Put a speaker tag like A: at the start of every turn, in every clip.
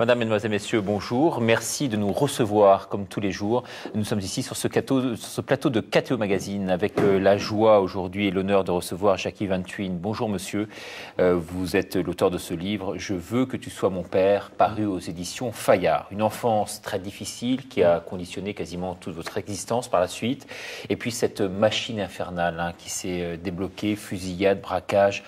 A: Madame, Mesdemoiselles, Messieurs, bonjour. Merci de nous recevoir comme tous les jours. Nous sommes ici sur ce, plateau, de KTO Magazine avec euh, la joie aujourd'hui et l'honneur de recevoir Jackie Van Bonjour monsieur, euh, vous êtes l'auteur de ce livre Je veux que tu sois mon père, paru aux éditions Fayard. Une enfance très difficile qui a conditionné quasiment toute votre existence par la suite. Et puis cette machine infernale hein, qui s'est euh, débloquée, fusillade, braquage,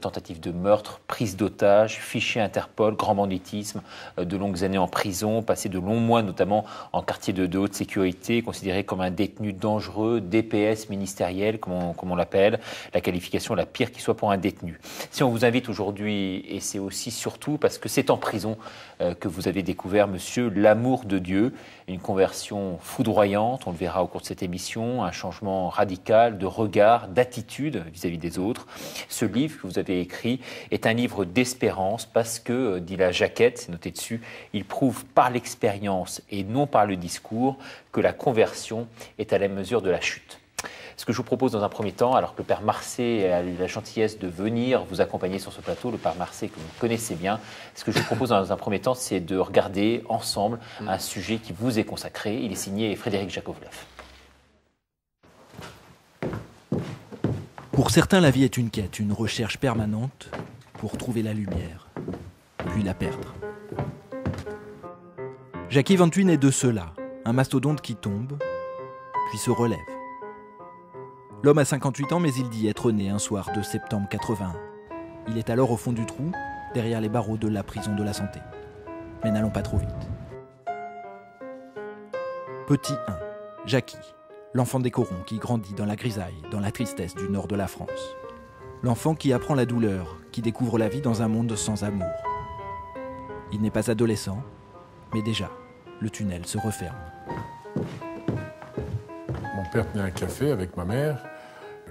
A: tentative de meurtre, prise d'otage, fichier Interpol, grand banditisme, de longues années en prison, passé de longs mois notamment en quartier de, haute sécurité, considéré comme un détenu dangereux, DPS ministériel, comme on, l'appelle, la qualification la pire qui soit pour un détenu. Si on vous invite aujourd'hui, et c'est aussi surtout parce que c'est en prison euh, que vous avez découvert, monsieur, l'amour de Dieu, une conversion foudroyante, on le verra au cours de cette émission, un changement radical de regard, d'attitude vis-à-vis des autres. Ce livre que vous avez écrit est un livre d'espérance parce que, euh, dit la jaquette, c'est noté dessus, il prouve par l'expérience et non par le discours que la conversion est à la mesure de la chute. Ce que je vous propose dans un premier temps, alors que le Père Marcet a eu la gentillesse de venir vous accompagner sur ce plateau, le Père Marcet que vous connaissez bien, ce que je vous propose dans un premier temps, c'est de regarder ensemble un sujet qui vous est consacré. Il est signé Frédéric Jakovlev.
B: Pour certains, la vie est une quête, une recherche permanente pour trouver la lumière, puis la perdre. Jackie Van est de cela, un mastodonte qui tombe, puis se relève. L'homme a 58 ans, mais il dit être né un soir de septembre 81. Il est alors au fond du trou, derrière les barreaux de la prison de la santé. Mais n'allons pas trop vite. Petit 1. Jackie, l'enfant des corons qui grandit dans la grisaille, dans la tristesse du nord de la France. L'enfant qui apprend la douleur, qui découvre la vie dans un monde sans amour. Il n'est pas adolescent, mais déjà, le tunnel se referme.
C: Mon père tenait un café avec ma mère.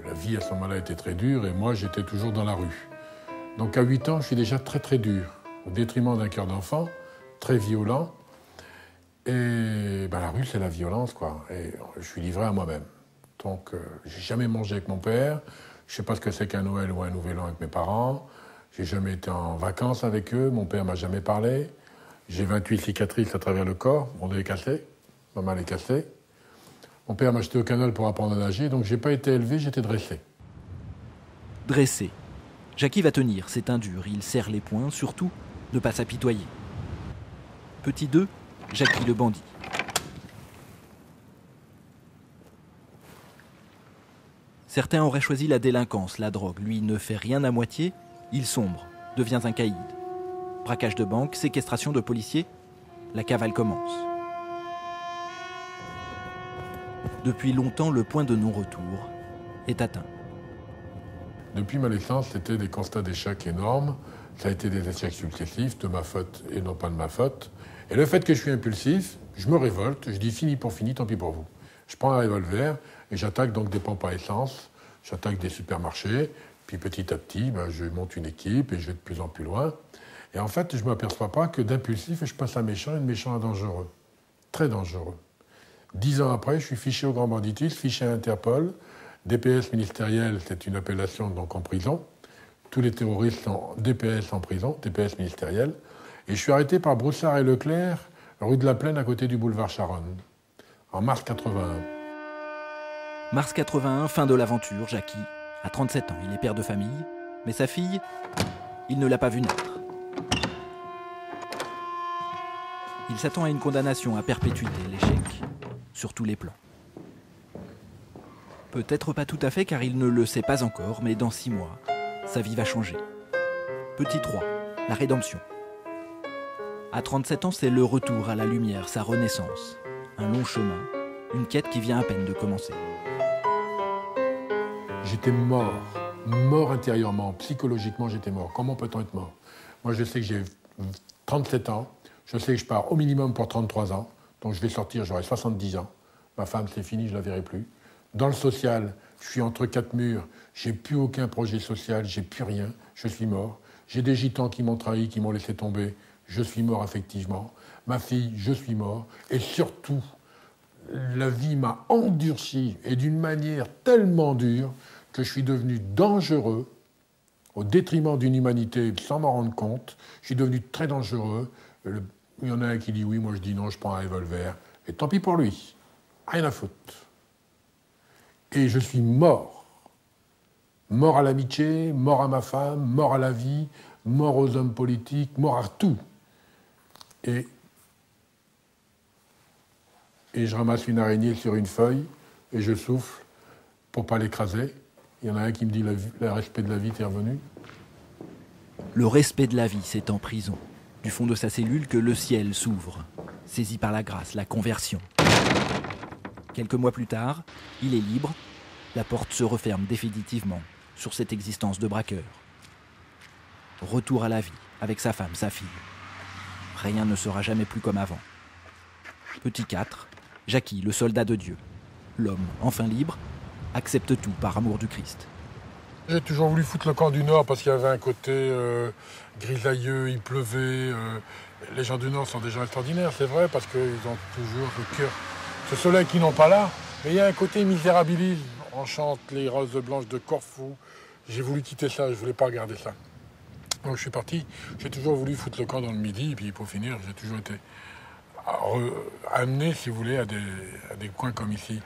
C: La vie à ce moment-là était très dure et moi j'étais toujours dans la rue. Donc à 8 ans, je suis déjà très très dur, au détriment d'un cœur d'enfant, très violent. Et ben, la rue, c'est la violence, quoi. Et je suis livré à moi-même. Donc, euh, j'ai jamais mangé avec mon père. Je sais pas ce que c'est qu'un Noël ou un Nouvel An avec mes parents. J'ai jamais été en vacances avec eux. Mon père m'a jamais parlé. J'ai 28 cicatrices à travers le corps, mon dos est cassé, ma main est cassée. Mon père m'a jeté au canal pour apprendre à nager, donc j'ai pas été élevé, j'étais dressé.
B: Dressé. Jackie va tenir, c'est un dur, il serre les poings, surtout ne pas s'apitoyer. Petit 2, Jackie le bandit. Certains auraient choisi la délinquance, la drogue. Lui ne fait rien à moitié, il sombre, devient un caïd. Braquage de banque, séquestration de policiers, la cavale commence. Depuis longtemps, le point de non-retour est atteint.
C: Depuis ma naissance, c'était des constats d'échec énormes. Ça a été des échecs successifs, de ma faute et non pas de ma faute. Et le fait que je suis impulsif, je me révolte, je dis fini pour fini, tant pis pour vous. Je prends un revolver et j'attaque donc des pompes à essence, j'attaque des supermarchés, puis petit à petit, ben, je monte une équipe et je vais de plus en plus loin. Et en fait, je ne m'aperçois pas que d'impulsif, je passe à méchant et de méchant à dangereux. Très dangereux. Dix ans après, je suis fiché au grand banditisme, fiché à Interpol. DPS ministériel, c'est une appellation donc en prison. Tous les terroristes sont DPS en prison, DPS ministériel. Et je suis arrêté par Broussard et Leclerc, rue de la Plaine à côté du boulevard Charonne, en mars 81.
B: Mars 81, fin de l'aventure, Jackie. À 37 ans, il est père de famille, mais sa fille, il ne l'a pas vue naître. Il s'attend à une condamnation à perpétuité, l'échec, sur tous les plans. Peut-être pas tout à fait car il ne le sait pas encore, mais dans six mois, sa vie va changer. Petit 3, la rédemption. À 37 ans, c'est le retour à la lumière, sa renaissance. Un long chemin, une quête qui vient à peine de commencer.
C: J'étais mort, mort intérieurement, psychologiquement j'étais mort. Comment peut-on être mort? Moi je sais que j'ai 37 ans, je sais que je pars au minimum pour 33 ans, donc je vais sortir, j'aurai 70 ans. Ma femme, c'est fini, je ne la verrai plus. Dans le social, je suis entre quatre murs, j'ai plus aucun projet social, j'ai plus rien, je suis mort. J'ai des gitans qui m'ont trahi, qui m'ont laissé tomber, je suis mort effectivement. Ma fille, je suis mort. Et surtout, la vie m'a endurci et d'une manière tellement dure que je suis devenu dangereux au détriment d'une humanité sans m'en rendre compte. Je suis devenu très dangereux Il y en a un qui dit oui, moi je dis non, je prends un revolver. Et tant pis pour lui. Rien à foutre. Et je suis mort. Mort à l'amitié, mort à ma femme, mort à la vie, mort aux hommes politiques, mort à tout. Et, je ramasse une araignée sur une feuille et je souffle pour pas l'écraser. Il y en a un qui me dit le respect de la vie, t'es revenu.
B: Le respect de la vie, c'est en prison. Du fond de sa cellule que le ciel s'ouvre, saisi par la grâce, la conversion. Quelques mois plus tard, il est libre, la porte se referme définitivement sur cette existence de braqueur. Retour à la vie, avec sa femme, sa fille. Rien ne sera jamais plus comme avant. Petit 4, Jackie, le soldat de Dieu. L'homme, enfin libre, accepte tout par amour du Christ.
C: J'ai toujours voulu foutre le camp du Nord parce qu'il y avait un côté euh, grisailleux, il pleuvait. Euh, les gens du Nord sont des gens extraordinaires, c'est vrai, parce qu'ils ont toujours le cœur. Ce soleil qu'ils n'ont pas là, mais il y a un côté misérabilisme. On chante les roses blanches de Corfou. J'ai voulu quitter ça, je ne voulais pas regarder ça. Donc je suis parti. J'ai toujours voulu foutre le camp dans le midi, et puis pour finir, j'ai toujours été amené, si vous voulez, à des coins comme ici.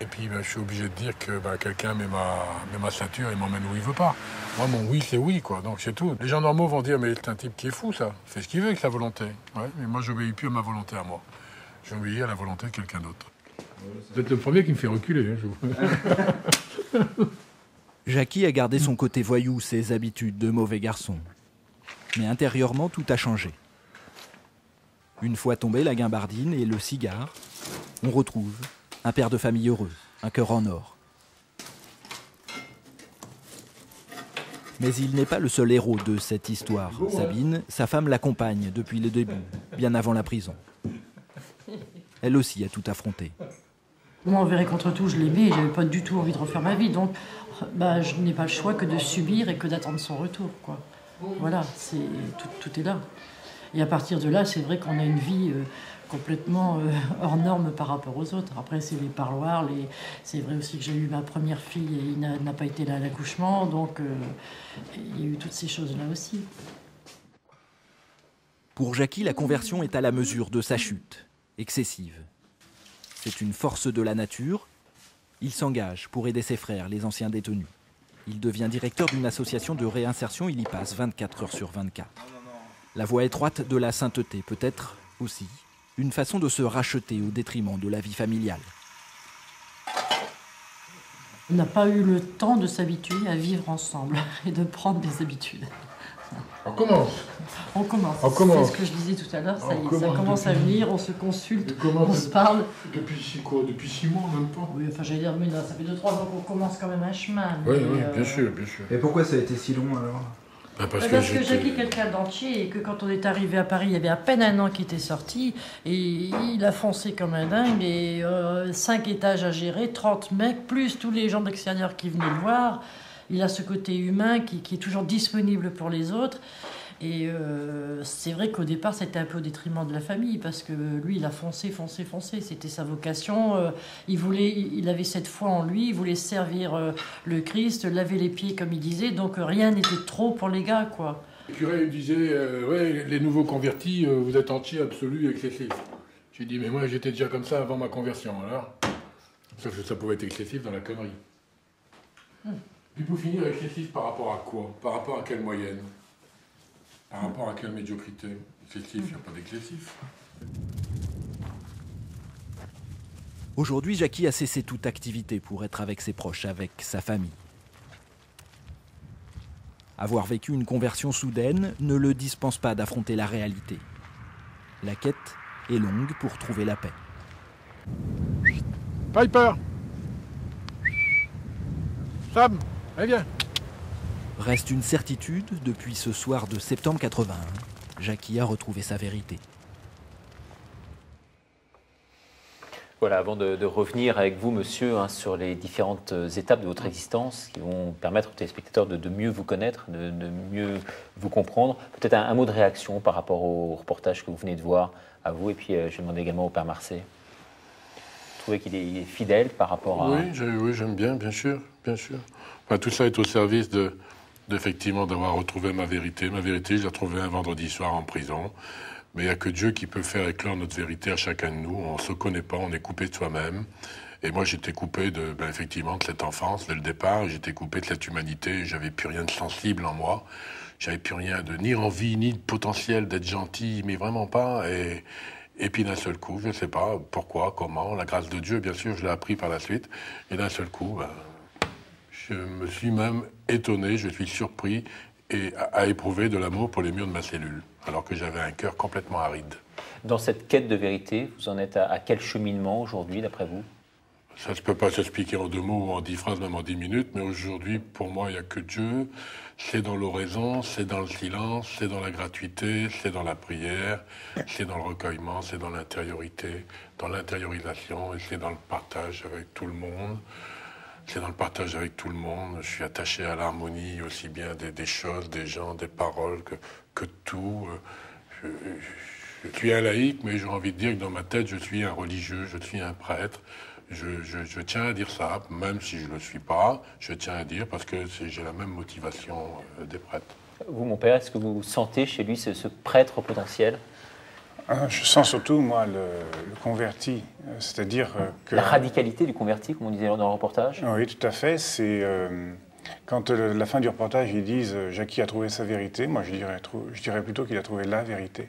C: Et puis ben, je suis obligé de dire que ben, quelqu'un met ma, met ma ceinture et m'emmène où il veut pas. Moi, mon oui, c'est oui, quoi. Donc c'est tout. Les gens normaux vont dire, mais c'est un type qui est fou, ça. Fait ce qu'il veut avec sa volonté. Ouais, mais moi, j'obéis plus à ma volonté à moi. J'obéis à la volonté de quelqu'un d'autre. Vous êtes le premier qui me fait reculer. Hein, je
B: vous... Jackie a gardé son côté voyou, ses habitudes de mauvais garçon. Mais intérieurement, tout a changé. Une fois tombé la guimbardine et le cigare, on retrouve un père de famille heureux, un cœur en or. Mais il n'est pas le seul héros de cette histoire. Sabine, sa femme l'accompagne depuis le début, bien avant la prison. Elle aussi a tout affronté.
D: Moi, envers et contre tout, je l'aimais et j'avais pas du tout envie de refaire ma vie. Donc, bah, je n'ai pas le choix que de subir et que d'attendre son retour. Quoi. Voilà, c'est tout, tout, est là. Et à partir de là, c'est vrai qu'on a une vie euh, complètement euh, hors norme par rapport aux autres. Après, c'est les parloirs. C'est vrai aussi que j'ai eu ma première fille et il n'a pas été là à l'accouchement. Donc, euh, il y a eu toutes ces choses-là aussi.
B: Pour Jackie, la conversion est à la mesure de sa chute, excessive. C'est une force de la nature. Il s'engage pour aider ses frères, les anciens détenus. Il devient directeur d'une association de réinsertion. Il y passe 24 heures sur 24. La voie étroite de la sainteté, peut-être aussi une façon de se racheter au détriment de la vie familiale.
D: On n'a pas eu le temps de s'habituer à vivre ensemble et de prendre des habitudes.
C: On commence.
D: On commence. On commence. C'est ce que je disais tout à l'heure, ça, ça commence à venir, on se consulte, on se parle.
C: Depuis six, quoi, depuis six mois, même pas
D: Oui, enfin j'allais dire, mais ça fait deux, trois ans qu'on commence quand même un chemin.
C: Oui, oui, bien euh, sûr, bien sûr.
E: Et pourquoi ça a été si long alors?
D: Bah, parce, que, que Jackie quelqu'un d'entier et que quand on est arrivé à Paris, il y avait à peine un an qui était sorti et il a foncé comme un dingue et euh, cinq étages à gérer, 30 mecs, plus tous les gens d'extérieur qui venaient le voir. Il a ce côté humain qui, qui est toujours disponible pour les autres. Et euh, c'est vrai qu'au départ, c'était un peu au détriment de la famille, parce que lui, il a foncé, foncé, foncé. C'était sa vocation. Euh, il, voulait, il avait cette foi en lui, il voulait servir euh, le Christ, laver les pieds, comme il disait. Donc rien n'était trop pour les gars, quoi.
C: Le curé disait Ouais, les nouveaux convertis, vous êtes entier, absolu, excessif. J'ai dit Mais moi, j'étais déjà comme ça avant ma conversion, alors Sauf que ça pouvait être excessif dans la connerie. Hmm. Puis pour finir, excessif par rapport à quoi? Par rapport à quelle moyenne? Par rapport à quelle médiocrité Excessif, il n'y a pas d'excessif.
B: Aujourd'hui, Jackie a cessé toute activité pour être avec ses proches, avec sa famille. Avoir vécu une conversion soudaine ne le dispense pas d'affronter la réalité. La quête est longue pour trouver la paix.
C: Piper Sam, viens
B: Reste une certitude, depuis ce soir de septembre 81, Jackie a retrouvé sa vérité.
A: Voilà, avant de, revenir avec vous, monsieur, hein, sur les différentes étapes de votre existence qui vont permettre aux téléspectateurs de, de mieux vous connaître, de, mieux vous comprendre, peut-être un, mot de réaction par rapport au reportage que vous venez de voir à vous, et puis euh, je demande également au père Marseille. Vous trouvez qu'il est fidèle par rapport à...
C: Oui, j'aime bien, bien sûr, bien sûr. tout ça est au service de, effectivement d'avoir retrouvé ma vérité. Ma vérité, je l'ai retrouvée un vendredi soir en prison. Mais il n'y a que Dieu qui peut faire éclore notre vérité à chacun de nous. On ne se connaît pas, on est coupé de soi-même. Et moi, j'étais coupé de, ben, effectivement, de cette enfance, dès le départ. J'étais coupé de cette humanité. J'avais plus rien de sensible en moi. J'avais plus rien de ni envie, ni de potentiel d'être gentil, mais vraiment pas. Et, et puis d'un seul coup, je ne sais pas pourquoi, comment, la grâce de Dieu, bien sûr, je l'ai appris par la suite. Et d'un seul coup, ben, je me suis même étonné, je suis surpris et à, éprouver de l'amour pour les murs de ma cellule, alors que j'avais un cœur complètement aride.
A: Dans cette quête de vérité, vous en êtes à quel cheminement aujourd'hui, d'après vous?
C: Ça ne peut pas s'expliquer en deux mots ou en dix phrases, même en dix minutes, mais aujourd'hui, pour moi, il n'y a que Dieu. C'est dans l'oraison, c'est dans le silence, c'est dans la gratuité, c'est dans la prière, c'est dans le recueillement, c'est dans l'intériorité, dans l'intériorisation, et c'est dans le partage avec tout le monde. C'est dans le partage avec tout le monde. Je suis attaché à l'harmonie, aussi bien des, choses, des gens, des paroles, que, que tout. Je, je suis un laïc, mais j'ai envie de dire que dans ma tête, je suis un religieux, je suis un prêtre. Je, tiens à dire ça, même si je ne le suis pas, je tiens à dire parce que j'ai la même motivation euh, des prêtres.
A: Vous, mon père, est-ce que vous sentez chez lui ce, prêtre potentiel?
E: Je sens surtout, moi, le, converti, euh, c'est-à-dire que...
A: La radicalité du converti, comme on disait dans le reportage
E: Oui, tout à fait. C'est... quand la fin du reportage, ils disent Jackie a trouvé sa vérité, moi je dirais, je dirais plutôt qu'il a trouvé la vérité.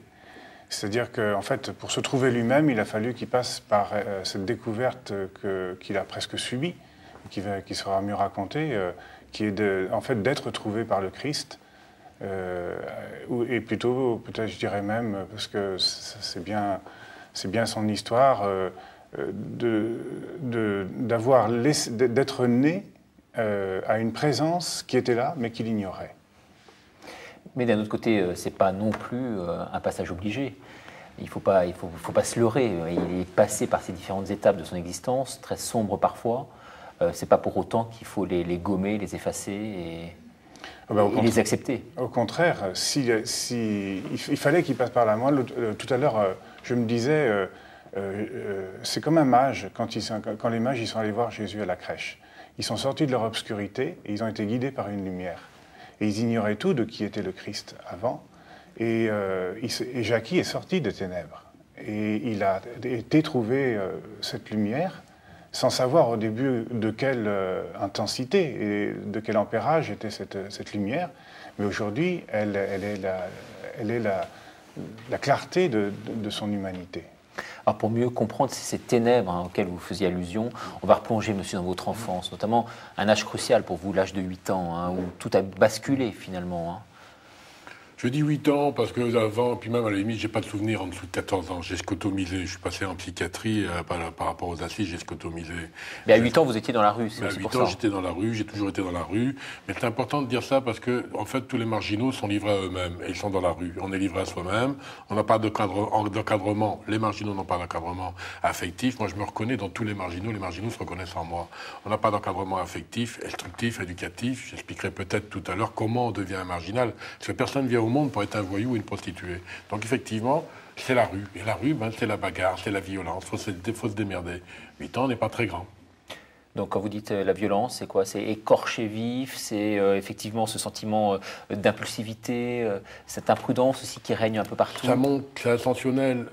E: C'est-à-dire qu'en fait, pour se trouver lui-même, il a fallu qu'il passe par euh, cette découverte qu'il a presque subie, qui, qui sera mieux racontée, euh, qui est de, en fait d'être trouvé par le Christ. Euh, et plutôt, peut-être je dirais même, parce que c'est bien, c'est bien son histoire, d'avoir d'être né à une présence qui était là, mais qu'il ignorait.
A: Mais d'un autre côté, euh, ce n'est pas non plus euh, un passage obligé. Il ne faut, pas, faut, pas se leurrer. Il est passé par ces différentes étapes de son existence, très sombres parfois. Euh, Ce n'est pas pour autant qu'il faut les, gommer, les effacer ah bah, les accepter.
E: Au contraire, si, si il, fallait qu'il passe par là. Moi, tout à l'heure, je me disais, c'est comme un mage, quand, quand les mages ils sont allés voir Jésus à la crèche. Ils sont sortis de leur obscurité et ils ont été guidés par une lumière. Et ils ignoraient tout de qui était le Christ avant. Et, euh, Jackie est sorti des ténèbres. Et il a été trouver euh, cette lumière sans savoir au début de quelle euh, intensité et de quel ampérage était cette, lumière. Mais aujourd'hui, elle, est, la, elle est la, clarté de son humanité.
A: Alors pour mieux comprendre ces ténèbres hein, auxquelles vous faisiez allusion, on va replonger, monsieur, dans votre enfance, notamment un âge crucial pour vous, l'âge de 8 ans, hein, où tout a basculé finalement. Hein.
C: Je dis 8 ans parce que avant, puis même à la limite, j'ai pas de souvenir en dessous de 14 ans. J'ai scotomisé. Je suis passé en psychiatrie euh, par, rapport aux assises, j'ai scotomisé.
A: Mais à 8 ans, vous étiez dans la rue,
C: c'est À 8 ans, j'étais dans la rue, j'ai toujours été dans la rue. Mais c'est important de dire ça parce que, en fait, tous les marginaux sont livrés à eux-mêmes et ils sont dans la rue. On est livré à soi-même. On n'a pas d'encadrement. Les marginaux n'ont pas d'encadrement affectif. Moi, je me reconnais dans tous les marginaux. Les marginaux se reconnaissent en moi. On n'a pas d'encadrement affectif, instructif, éducatif. J'expliquerai peut-être tout à l'heure comment on devient un marginal. Parce que personne vient au monde pour être un voyou ou une prostituée. Donc effectivement, c'est la rue. Et la rue, ben, c'est la bagarre, c'est la violence. Il faut, faut, se démerder. 8 ans n'est pas très grand.
A: Donc quand vous dites euh, la violence, c'est quoi? C'est écorcher vif, c'est euh, effectivement ce sentiment euh, d'impulsivité, cette imprudence aussi qui règne un peu partout?
C: Ça monte, c'est intentionnel,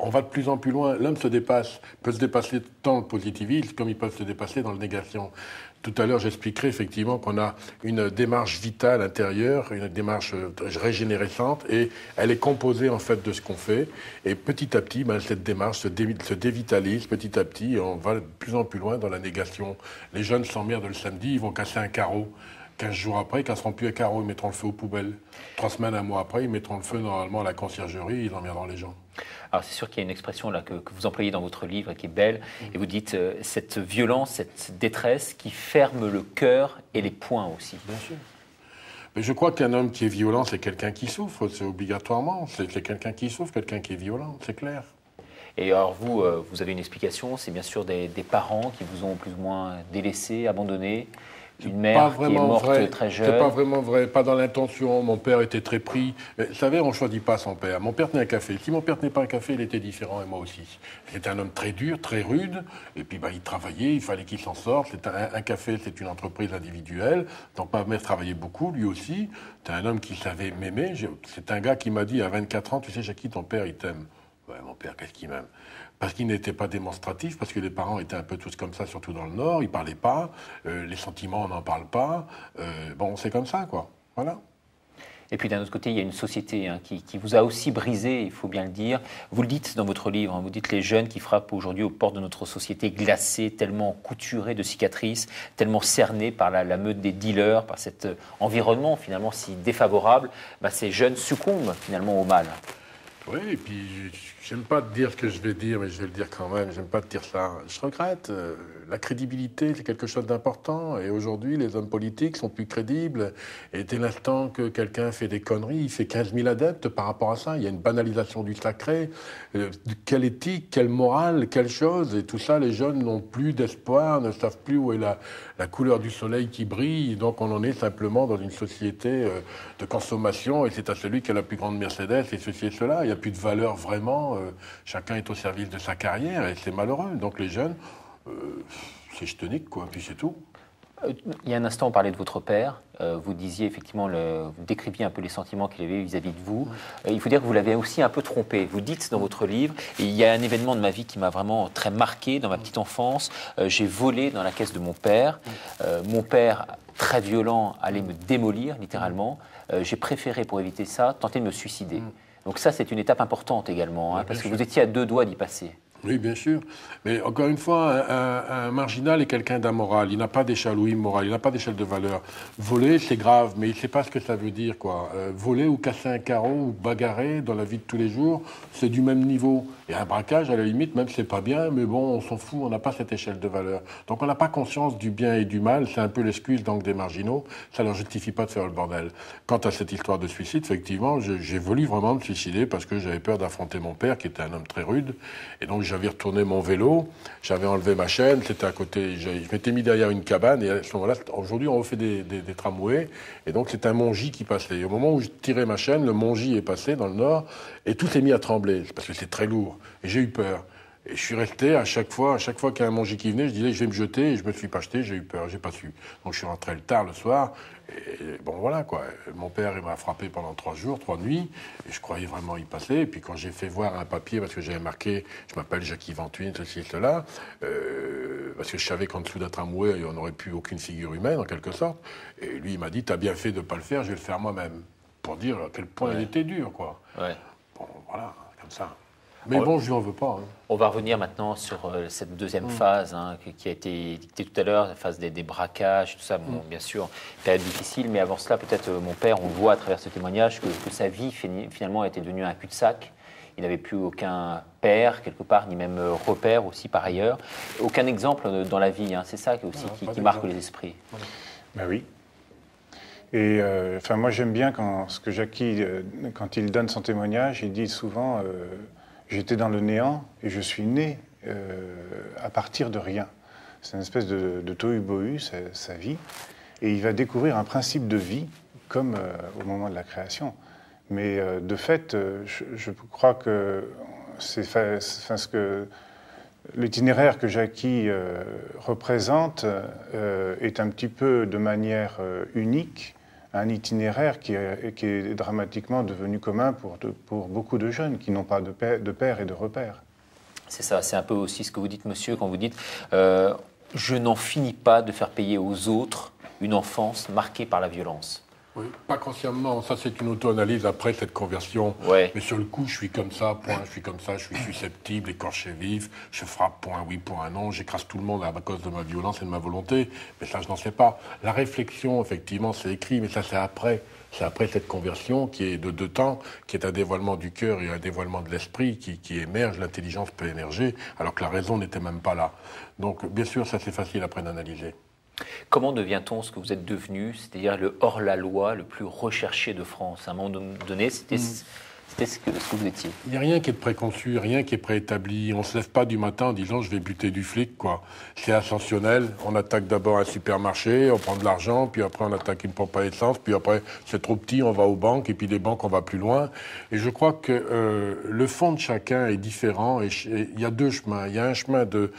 C: on va de plus en plus loin. L'homme se dépasse, peut se dépasser dans le positivisme comme il peut se dépasser dans la négation. Tout à l'heure, j'expliquerai effectivement qu'on a une démarche vitale intérieure, une démarche euh, régénérescente, et elle est composée en fait de ce qu'on fait. Et petit à petit, ben, cette démarche se, dévitalise petit à petit, et on va de plus en plus loin dans la négation. Les jeunes s'emmerdent le samedi, ils vont casser un carreau. 15 jours après, ils casseront plus un carreau, ils mettront le feu aux poubelles. Trois semaines, un mois après, ils mettront le feu normalement à la conciergerie, ils emmerderont les gens.
A: Alors c'est sûr qu'il y a une expression là que, vous employez dans votre livre qui est belle, mm. et vous dites euh, cette violence, cette détresse qui ferme le cœur et les poings aussi.
C: Bien sûr. Mais je crois qu'un homme qui est violent, c'est quelqu'un qui souffre, c'est obligatoirement. C'est quelqu'un qui souffre, quelqu'un qui est violent, c'est clair.
A: Et alors vous, euh, vous avez une explication, c'est bien sûr des, des, parents qui vous ont plus ou moins délaissé, abandonné, Une mère qui est morte
C: vrai.
A: très jeune.
C: C'est pas vraiment vrai, pas dans l'intention. Mon père était très pris. Mais, vous savez, on choisit pas son père. Mon père tenait un café. Si mon père tenait pas un café, il était différent et moi aussi. C'était un homme très dur, très rude. Et puis, bah, il travaillait, il fallait qu'il s'en sorte. C'est un, un café, c'est une entreprise individuelle. Donc, ma mère travaillait beaucoup, lui aussi. C'était un homme qui savait m'aimer. C'est un gars qui m'a dit à 24 ans, tu sais, Jackie, ton père, il t'aime. Ouais, mon père, qu'est-ce qu'il m'aime? Parce qu'il n'était pas démonstratif, parce que les parents étaient un peu tous comme ça, surtout dans le Nord. Ils parlaient pas. Euh, les sentiments, on n'en parle pas. Euh, bon, c'est comme ça, quoi. Voilà.
A: Et puis d'un autre côté, il y a une société hein, qui, qui vous a aussi brisé, il faut bien le dire. Vous le dites dans votre livre, hein, vous dites les jeunes qui frappent aujourd'hui aux portes de notre société glacée, tellement couturés de cicatrices, tellement cernés par la, la meute des dealers, par cet euh, environnement finalement si défavorable, bah, ces jeunes succombent finalement au mal.
C: Oui, et puis j'aime pas te dire ce que je vais dire, mais je vais le dire quand même. J'aime pas te dire ça. Je regrette. La crédibilité, c'est quelque chose d'important. Et aujourd'hui, les hommes politiques sont plus crédibles. Et dès l'instant que quelqu'un fait des conneries, il fait 15 000 adeptes par rapport à ça. Il y a une banalisation du sacré. Euh, quelle éthique, quelle morale, quelle chose. Et tout ça, les jeunes n'ont plus d'espoir, ne savent plus où est la, couleur du soleil qui brille. Donc on en est simplement dans une société euh, de consommation. Et c'est à celui qui a la plus grande Mercedes et ceci et cela. Il n'y a plus de valeur vraiment. euh, chacun est au service de sa carrière et c'est malheureux. Donc les jeunes, c'est jetonique, quoi. Puis c'est tout.
A: Euh, Il y a un instant, on parlait de votre père. Euh, vous disiez effectivement, le- vous décriviez un peu les sentiments qu'il avait vis-à-vis de vous. Euh, il faut dire que vous l'avez aussi un peu trompé. Vous dites dans votre livre, il y a un événement de ma vie qui m'a vraiment très marqué dans ma petite enfance. Euh, J'ai volé dans la caisse de mon père. Euh, mon père, très violent, allait me démolir littéralement. Euh, J'ai préféré, pour éviter ça, tenter de me suicider. Donc ça, c'est une étape importante également, hein, parce que vous étiez à deux doigts d'y passer.
C: Oui, bien sûr. Mais encore une fois, un, marginal est quelqu'un d'amoral. Il n'a pas d'échelle morale, il n'a pas d'échelle de valeur. Voler, c'est grave, mais il ne sait pas ce que ça veut dire, quoi. Euh, voler ou casser un carreau ou bagarrer dans la vie de tous les jours, c'est du même niveau. Et un braquage, à la limite, même c'est pas bien, mais bon, on s'en fout, on n'a pas cette échelle de valeur. Donc on n'a pas conscience du bien et du mal. C'est un peu l'excuse donc des marginaux. Ça ne leur justifie pas de faire le bordel. Quant à cette histoire de suicide, effectivement, j'ai voulu vraiment me suicider parce que j'avais peur d'affronter mon père, qui était un homme très rude. Et donc j'avais retourné mon vélo, j'avais enlevé ma chaîne, c'était à côté, je m'étais mis derrière une cabane. Et à ce moment-là, aujourd'hui, on refait des, tramways. Et donc c'est un monji qui passait. Et au moment où je tirais ma chaîne, le monji est passé dans le nord et tout s'est mis à trembler parce que c'est très lourd. Et j'ai eu peur. Et je suis resté à chaque fois, à chaque fois qu'il y a un manger qui venait, je disais je vais me jeter et je me suis pas jeté, j'ai eu peur, j'ai pas su. Donc je suis rentré le tard le soir et bon voilà quoi. Mon père il m'a frappé pendant trois jours, trois nuits et je croyais vraiment y passer. Et puis quand j'ai fait voir un papier parce que j'avais marqué je m'appelle Jackie Ventuine ceci et cela euh, parce que je savais qu'en dessous d'un tramway on n'aurait plus aucune figure humaine en quelque sorte. Et lui il m'a dit t'as bien fait de pas le faire, je vais le faire moi-même pour dire à quel point il était dur quoi.
A: Ouais.
C: Bon voilà comme ça. Mais bon je lui en veux pas. hein.
A: On va revenir maintenant sur euh, cette deuxième phase hein, qui, a été dictée tout à l'heure, la phase des, des braquages, tout ça. Bon, Bien sûr, période difficile, mais avant cela, peut-être euh, mon père, on le voit à travers ce témoignage, que, que sa vie finalement était devenue un cul-de-sac. Il n'avait plus aucun père, quelque part, ni même euh, repère aussi par ailleurs. Aucun exemple dans la vie, hein, c'est ça qui, aussi,
C: Non,
A: qui,
C: pas
A: qui marque les esprits.
E: Ben oui. Et euh, enfin, moi, j'aime bien quand ce que Jackie, quand il donne son témoignage, il dit souvent euh, J'étais dans le néant et je suis né euh, à partir de rien. C'est une espèce de, de tohu-bohu, sa, vie. Et il va découvrir un principe de vie comme euh, au moment de la création. Mais euh, de fait, je, crois que c'est ce que L'itinéraire que Jackie représente est un petit peu de manière unique un itinéraire qui est, dramatiquement devenu commun pour, pour beaucoup de jeunes qui n'ont pas de père, de père et de repère.
A: C'est ça, c'est un peu aussi ce que vous dites, monsieur, quand vous dites euh, Je n'en finis pas de faire payer aux autres une enfance marquée par la violence.
C: Oui, pas consciemment. Ça, c'est une auto-analyse après cette conversion.
A: Ouais.
C: Mais sur le coup, je suis comme ça, point, je suis comme ça, je suis susceptible, écorché vif, je frappe, point oui, point non, j'écrase tout le monde à cause de ma violence et de ma volonté. Mais ça, je n'en sais pas. La réflexion, effectivement, c'est écrit, mais ça, c'est après. C'est après cette conversion qui est de deux temps, qui est un dévoilement du cœur et un dévoilement de l'esprit qui, qui émerge, l'intelligence peut émerger, alors que la raison n'était même pas là. Donc, bien sûr, ça, c'est facile après d'analyser.
A: Comment devient-on ce que vous êtes devenu, c'est-à-dire le hors-la-loi le plus recherché de France? À un moment donné, c'était C'était ce que, ce que vous étiez?
C: Il n'y a rien qui est préconçu, rien qui est préétabli. On ne se lève pas du matin en disant je vais buter du flic, quoi. C'est ascensionnel. On attaque d'abord un supermarché, on prend de l'argent, puis après on attaque une pompe à essence, puis après c'est trop petit, on va aux banques, et puis des banques on va plus loin. Et je crois que euh, le fond de chacun est différent. Et il y a deux chemins. Il y a un chemin de,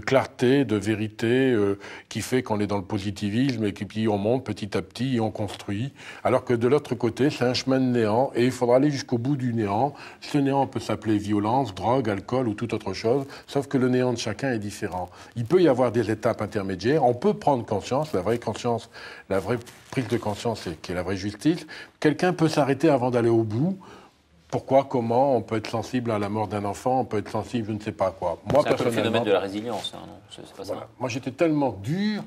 C: clarté, de vérité, euh, qui fait qu'on est dans le positivisme et puis on monte petit à petit et on construit. Alors que de l'autre côté, c'est un chemin de néant et il faudra aller jusqu'au bout du néant. Ce néant peut s'appeler violence, drogue, alcool ou toute autre chose, sauf que le néant de chacun est différent. Il peut y avoir des étapes intermédiaires, on peut prendre conscience, la vraie conscience, la vraie prise de conscience qui est la vraie justice. Quelqu'un peut s'arrêter avant d'aller au bout. Pourquoi, comment On peut être sensible à la mort d'un enfant, on peut être sensible, je ne sais pas quoi.
A: Moi, c'est un peu le phénomène de la résilience, hein, non pas ça.
C: Moi, j'étais tellement dur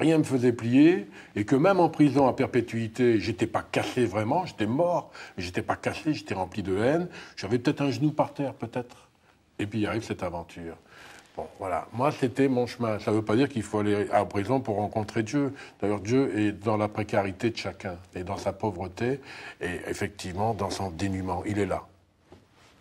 C: rien me faisait plier, et que même en prison à perpétuité, j'étais pas cassé vraiment, j'étais mort, mais j'étais pas cassé, j'étais rempli de haine. J'avais peut-être un genou par terre, peut-être. Et puis arrive cette aventure. Bon, voilà. Moi, c'était mon chemin. Ça ne veut pas dire qu'il faut aller à prison pour rencontrer Dieu. D'ailleurs, Dieu est dans la précarité de chacun, et dans sa pauvreté, et effectivement dans son dénuement. Il est là.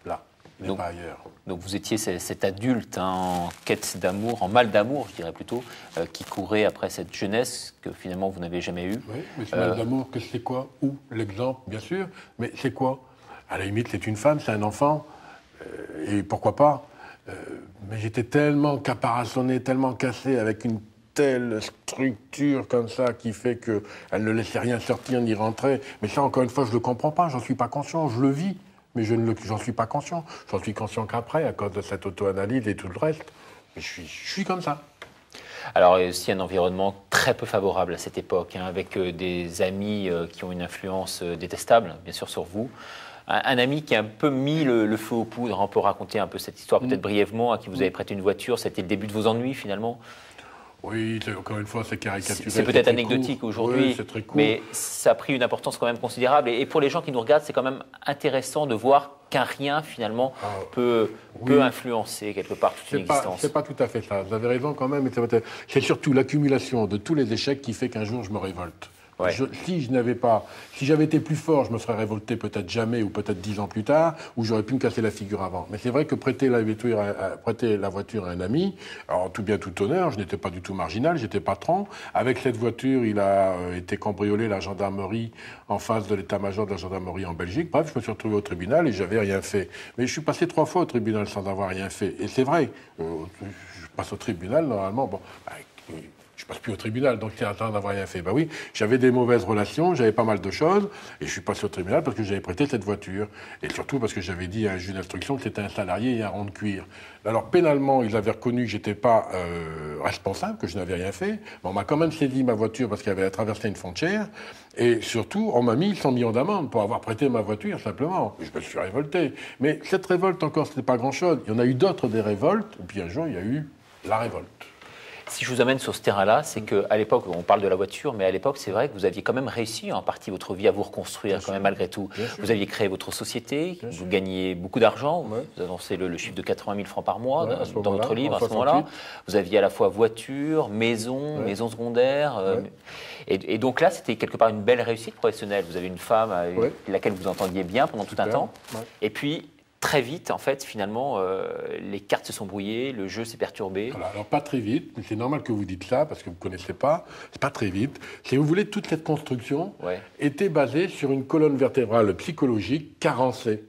C: Là. Il n'est pas ailleurs.
A: Donc vous étiez cet adulte hein, en quête d'amour, en mal d'amour, je dirais plutôt, euh, qui courait après cette jeunesse que finalement vous n'avez jamais eue.
C: Oui, mais ce mal euh, d'amour, que c'est quoi Où L'exemple, bien sûr, mais c'est quoi? À la limite, c'est une femme, c'est un enfant, euh, et pourquoi pas Mais j'étais tellement caparaçonné, tellement cassé, avec une telle structure comme ça qui fait qu'elle ne laissait rien sortir ni rentrer. Mais ça, encore une fois, je ne le comprends pas, j'en suis pas conscient, je le vis mais je ne j'en suis pas conscient. J'en suis conscient qu'après, à cause de cette auto-analyse et tout le reste. Mais je suis, je suis comme ça.
A: Alors, il y a aussi un environnement très peu favorable à cette époque, hein, avec euh, des amis euh, qui ont une influence euh, détestable, bien sûr, sur vous. Un, ami qui a un peu mis le, feu aux poudres. On peut raconter un peu cette histoire, peut-être mm. brièvement, à qui vous avez prêté une voiture. C'était le début de vos ennuis, finalement
C: oui, encore une fois, c'est caricaturé.
A: C'est peut-être anecdotique aujourd'hui, mais ça a pris une importance quand même considérable. Et, pour les gens qui nous regardent, c'est quand même intéressant de voir qu'un rien, finalement, ah, peut, peut, influencer quelque part toute une existence.
C: C'est pas tout à fait ça. Vous avez raison quand même. C'est surtout l'accumulation de tous les échecs qui fait qu'un jour je me révolte si je n'avais pas, si j'avais été plus fort, je me serais révolté peut-être jamais ou peut-être dix ans plus tard, ou j'aurais pu me casser la figure avant. Mais c'est vrai que prêter la, voiture à, un ami, alors tout bien tout honneur, je n'étais pas du tout marginal, j'étais patron. Avec cette voiture, il a euh, été cambriolé la gendarmerie en face de l'état-major de la gendarmerie en Belgique. Bref, je me suis retrouvé au tribunal et j'avais rien fait. Mais je suis passé trois fois au tribunal sans avoir rien fait. Et c'est vrai, euh, je passe au tribunal normalement. Bon, bah, je passe plus au tribunal, donc c'est un temps d'avoir rien fait. Ben oui, j'avais des mauvaises relations, j'avais pas mal de choses, et je suis passé au tribunal parce que j'avais prêté cette voiture. Et surtout parce que j'avais dit à un juge d'instruction que c'était un salarié et un rond de cuir. Alors pénalement, ils avaient reconnu que j'étais pas euh, responsable, que je n'avais rien fait. Mais on m'a quand même saisi ma voiture parce qu'elle avait traversé une frontière. Et surtout, on m'a mis 100 millions d'amende pour avoir prêté ma voiture, simplement. Je me suis révolté. Mais cette révolte, encore, ce pas grand-chose. Il y en a eu d'autres des révoltes, et puis un jour, il y a eu la révolte.
A: Si je vous amène sur ce terrain-là, c'est qu'à l'époque, on parle de la voiture, mais à l'époque, c'est vrai que vous aviez quand même réussi en partie votre vie à vous reconstruire, quand même, malgré tout. Vous aviez créé votre société, vous gagniez beaucoup d'argent, vous avancez le, chiffre de 80 000 francs par mois dans, votre livre à ce moment-là. Vous aviez à la fois voiture, maison, maison secondaire. Euh, et, donc là, c'était quelque part une belle réussite professionnelle. Vous avez une femme avec laquelle vous entendiez bien pendant tout un temps. Et puis, très vite, en fait, finalement, euh, les cartes se sont brouillées, le jeu s'est perturbé.
C: Alors, pas très vite, mais c'est normal que vous dites ça, parce que vous ne connaissez pas. C'est pas très vite. Si vous voulez, toute cette construction était basée sur une colonne vertébrale psychologique carencée.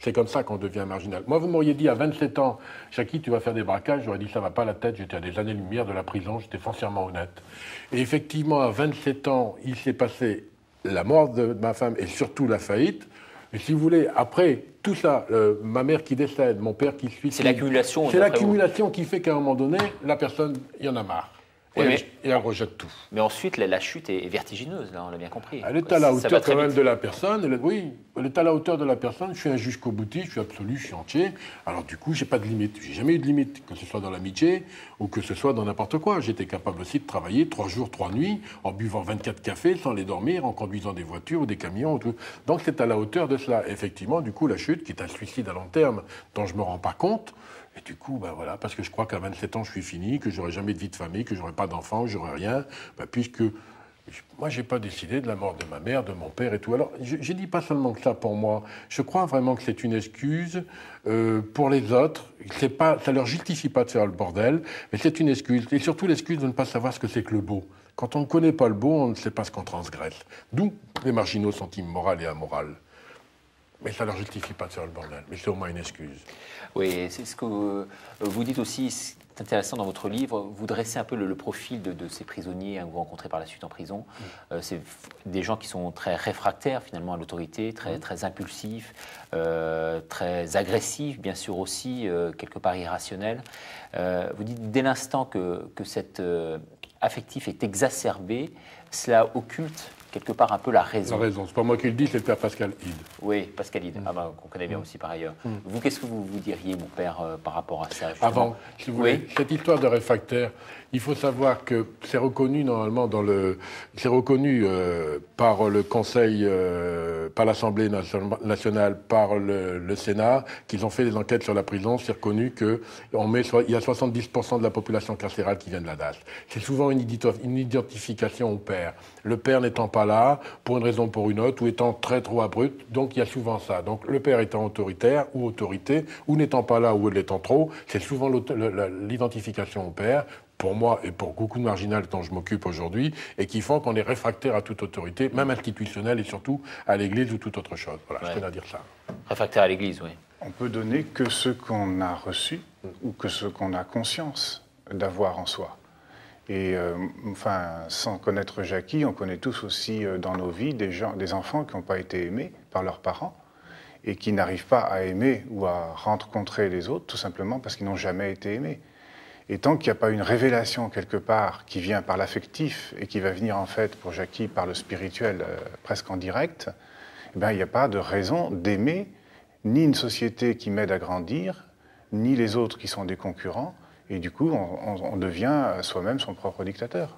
C: C'est comme ça qu'on devient marginal. Moi, vous m'auriez dit à 27 ans, Jackie, tu vas faire des braquages, j'aurais dit ça va pas la tête, j'étais à des années-lumière de la prison, j'étais foncièrement honnête. Et effectivement, à 27 ans, il s'est passé la mort de ma femme et surtout la faillite. Et si vous voulez, après tout ça, euh, ma mère qui décède, mon père qui suit.
A: C'est l'accumulation.
C: C'est l'accumulation qui fait qu'à un moment donné, la personne, il y en a marre. Et, elle, rejette tout.
A: Mais ensuite, la, chute est, vertigineuse, là, on l'a bien compris.
C: Elle est à la hauteur quand même de la personne. oui, elle est à la hauteur de la personne. Je suis un juge boutiste, je suis absolu, je suis entier. Alors du coup, j'ai pas de limite. J'ai jamais eu de limite, que ce soit dans l'amitié ou que ce soit dans n'importe quoi. J'étais capable aussi de travailler trois jours, trois nuits, en buvant 24 cafés sans les dormir, en conduisant des voitures ou des camions. Tout. Donc c'est à la hauteur de cela. Effectivement, du coup, la chute, qui est un suicide à long terme, dont je me rends pas compte, et du coup, ben voilà, parce que je crois qu'à 27 ans, je suis fini, que j'aurai jamais de vie de famille, que j'aurai pas d'enfants, j'aurai rien, ben puisque Moi, je n'ai pas décidé de la mort de ma mère, de mon père et tout. Alors, je ne dis pas seulement que ça pour moi. Je crois vraiment que c'est une excuse euh, pour les autres. Pas, ça leur justifie pas de faire le bordel, mais c'est une excuse. Et surtout l'excuse de ne pas savoir ce que c'est que le beau. Quand on ne connaît pas le beau, on ne sait pas ce qu'on transgresse. D'où les marginaux sont immoraux et amoraux. Mais ça ne leur justifie pas de faire le bordel. Mais c'est au moins une excuse.
A: Oui, c'est ce que vous dites aussi c'est intéressant dans votre livre, vous dressez un peu le, profil de, ces prisonniers hein, que vous rencontrez par la suite en prison. Mm. Euh, c'est des gens qui sont très réfractaires finalement à l'autorité, très, mm. très impulsifs, euh, très agressifs, bien sûr aussi, euh, quelque part irrationnels. vous dites dès l'instant que, que cet affectif est exacerbé, cela occulte quelque part un peu la raison.
C: La raison, c'est pas moi qui le dis, c'est le père Pascal Hide.
A: Oui, Pascal Hide, mm. ah bah, qu'on connaît bien mm. aussi par ailleurs. Mm. Vous, qu'est-ce que vous, vous diriez, mon père, euh, par rapport à ça
C: Avant, si vous voulez, cette histoire de réfractaire, il faut savoir que c'est reconnu normalement dans le, c'est reconnu euh, par le Conseil, euh, par l'Assemblée nationale, par le, Sénat, qu'ils ont fait des enquêtes sur la prison. C'est reconnu que on met, il y a 70% de la population carcérale qui vient de la DAS. C'est souvent une, identification au père. Le père n'étant pas là, pour une raison ou pour une autre, ou étant très trop abrupt, donc il y a souvent ça. Donc le père étant autoritaire ou autorité, ou n'étant pas là ou l'étant trop, c'est souvent l'identification au père pour moi et pour beaucoup de marginales dont je m'occupe aujourd'hui, et qui font qu'on est réfractaire à toute autorité, même institutionnelle et surtout à l'Église ou toute autre chose. Voilà, je tenais à dire ça.
A: Réfractaire à l'Église, oui.
E: On peut donner que ce qu'on a reçu ou que ce qu'on a conscience d'avoir en soi. Et euh, enfin, sans connaître Jackie, on connaît tous aussi euh, dans nos vies des, gens, des enfants qui n'ont pas été aimés par leurs parents et qui n'arrivent pas à aimer ou à rencontrer les autres, tout simplement parce qu'ils n'ont jamais été aimés. Et tant qu'il n'y a pas une révélation quelque part qui vient par l'affectif et qui va venir en fait pour Jackie par le spirituel euh, presque en direct, eh ben, il n'y a pas de raison d'aimer ni une société qui m'aide à grandir, ni les autres qui sont des concurrents. Et du coup, on, devient soi-même son propre dictateur.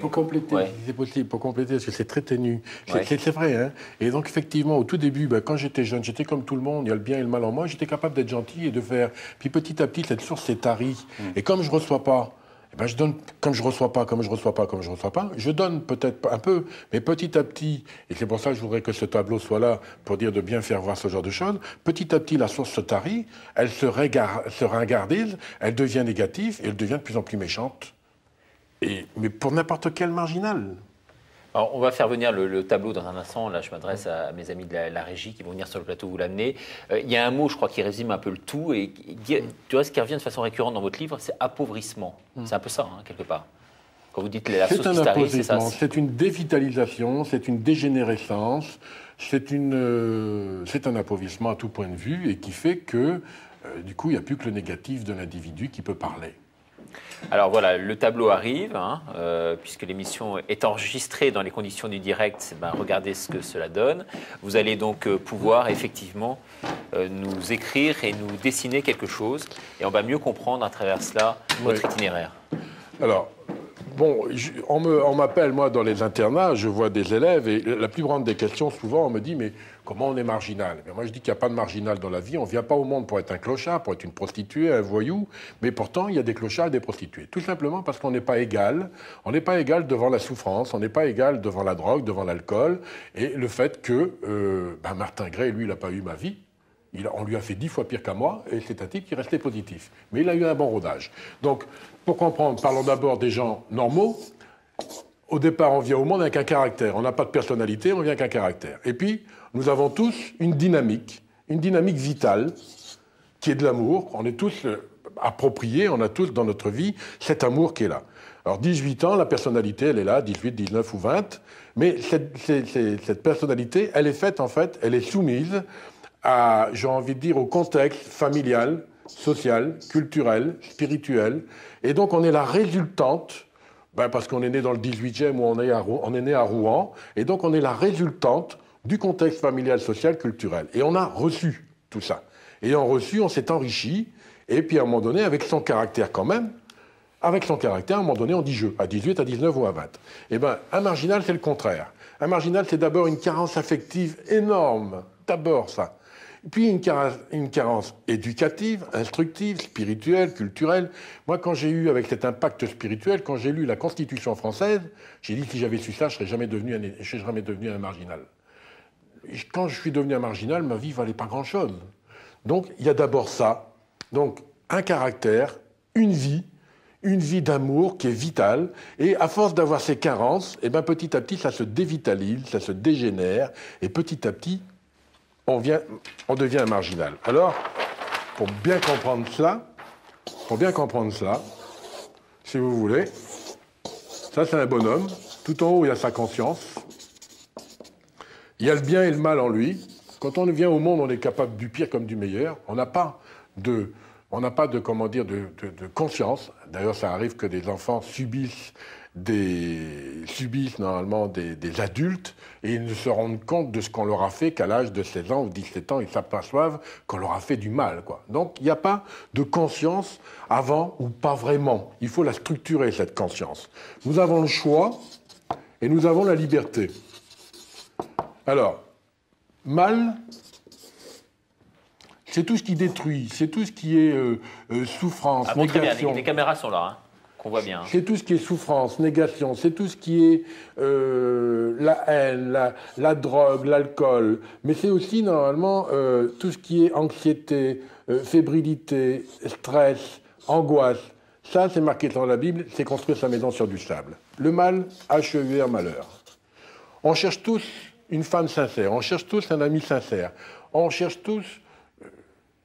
C: Pour compléter, c'est possible, pour compléter, parce que c'est très ténu. C'est vrai. Hein et donc, effectivement, au tout début, ben, quand j'étais jeune, j'étais comme tout le monde, il y a le bien et le mal en moi, j'étais capable d'être gentil et de faire. Puis petit à petit, cette source s'est tarie. Mm. Et comme je ne reçois pas, eh ben je donne, comme je reçois pas, comme je reçois pas, comme je reçois pas, je donne peut-être un peu, mais petit à petit, et c'est pour ça que je voudrais que ce tableau soit là pour dire de bien faire voir ce genre de choses, petit à petit, la source se tarit, elle se, se ringardise, elle devient négative et elle devient de plus en plus méchante. Et, mais pour n'importe quel marginal
A: on va faire venir le, tableau dans un instant. Là, je m'adresse à mes amis de la, régie qui vont venir sur le plateau vous l'amener. Euh, il y a un mot, je crois, qui résume un peu le tout. Et tu vois, ce qui revient de façon récurrente dans votre livre, c'est appauvrissement. Hmm. C'est un peu ça, hein, quelque part. Quand vous dites la
C: C'est un appauvrissement, c'est une dévitalisation, c'est une dégénérescence, c'est euh, un appauvrissement à tout point de vue et qui fait que, euh, du coup, il n'y a plus que le négatif de l'individu qui peut parler.
A: Alors voilà, le tableau arrive, hein, euh, puisque l'émission est enregistrée dans les conditions du direct, ben, regardez ce que cela donne. Vous allez donc euh, pouvoir effectivement euh, nous écrire et nous dessiner quelque chose, et on va mieux comprendre à travers cela votre itinéraire.
C: Alors, bon, on m'appelle, moi, dans les internats, je vois des élèves, et la plus grande des questions, souvent, on me dit, mais comment on est marginal? Mais Moi, je dis qu'il n'y a pas de marginal dans la vie. On ne vient pas au monde pour être un clochard, pour être une prostituée, un voyou, mais pourtant, il y a des clochards et des prostituées. Tout simplement parce qu'on n'est pas égal. On n'est pas égal devant la souffrance, on n'est pas égal devant la drogue, devant l'alcool, et le fait que euh, ben, Martin Gray, lui, il n'a pas eu ma vie, on lui a fait dix fois pire qu'à moi, et c'est un type qui restait positif. Mais il a eu un bon rodage. Donc, pour comprendre, parlons d'abord des gens normaux. Au départ, on vient au monde avec un caractère. On n'a pas de personnalité, on vient avec un caractère. Et puis, nous avons tous une dynamique, une dynamique vitale, qui est de l'amour. On est tous euh, appropriés, on a tous dans notre vie cet amour qui est là. Alors 18 ans, la personnalité, elle est là, 18, 19 ou 20, mais cette, cette personnalité, elle est faite en fait, elle est soumise à, j'ai envie de dire, au contexte familial, social, culturel, spirituel. Et donc on est la résultante, ben parce qu'on est né dans le 18e où on est, on est né à Rouen, et donc on est la résultante du contexte familial, social, culturel. Et on a reçu tout ça. Ayant reçu, on s'est enrichi, et puis à un moment donné, avec son caractère quand même, avec son caractère, à un moment donné, on dit je, à 18, à 19 ou à 20. Eh bien, un marginal, c'est le contraire. Un marginal, c'est d'abord une carence affective énorme. D'abord ça Puis une carence, éducative, instructive, spirituelle, culturelle. Moi, quand j'ai eu, avec cet impact spirituel, quand j'ai lu la Constitution française, j'ai dit si j'avais su ça, je serais jamais devenu un, je serais jamais devenu un marginal. Quand je suis devenu un marginal, ma vie valait pas grand-chose. Donc, il y a d'abord ça. Donc, un caractère, une vie, une vie d'amour qui est vitale, et à force d'avoir ces carences, eh ben, petit à petit, ça se dévitalise, ça se dégénère, et petit à petit, on, vient, on devient marginal. Alors, pour bien comprendre cela, pour bien comprendre cela, si vous voulez, ça c'est un bonhomme, tout en haut il y a sa conscience, il y a le bien et le mal en lui. Quand on vient au monde, on est capable du pire comme du meilleur. On n'a pas de, on n'a pas de, comment dire, de, conscience. D'ailleurs, ça arrive que des enfants subissent des, subissent normalement des, adultes et ils ne se rendent compte de ce qu'on leur a fait qu'à l'âge de 16 ans ou 17 ans, ils s'aperçoivent qu'on leur a fait du mal. Quoi. Donc il n'y a pas de conscience avant ou pas vraiment. Il faut la structurer, cette conscience. Nous avons le choix et nous avons la liberté. Alors, mal, c'est tout ce qui détruit, c'est tout ce qui est euh, euh, souffrance,
A: ah négation. Les, caméras sont là, hein,
C: C'est tout ce qui est souffrance, négation, c'est tout ce qui est euh, la haine, la, drogue, l'alcool, mais c'est aussi normalement tout ce qui est anxiété, fébrilité, stress, angoisse. Ça, c'est marqué dans la Bible, c'est construire sa maison sur du sable. Le mal, un malheur. On cherche tous une femme sincère, on cherche tous un ami sincère, on cherche tous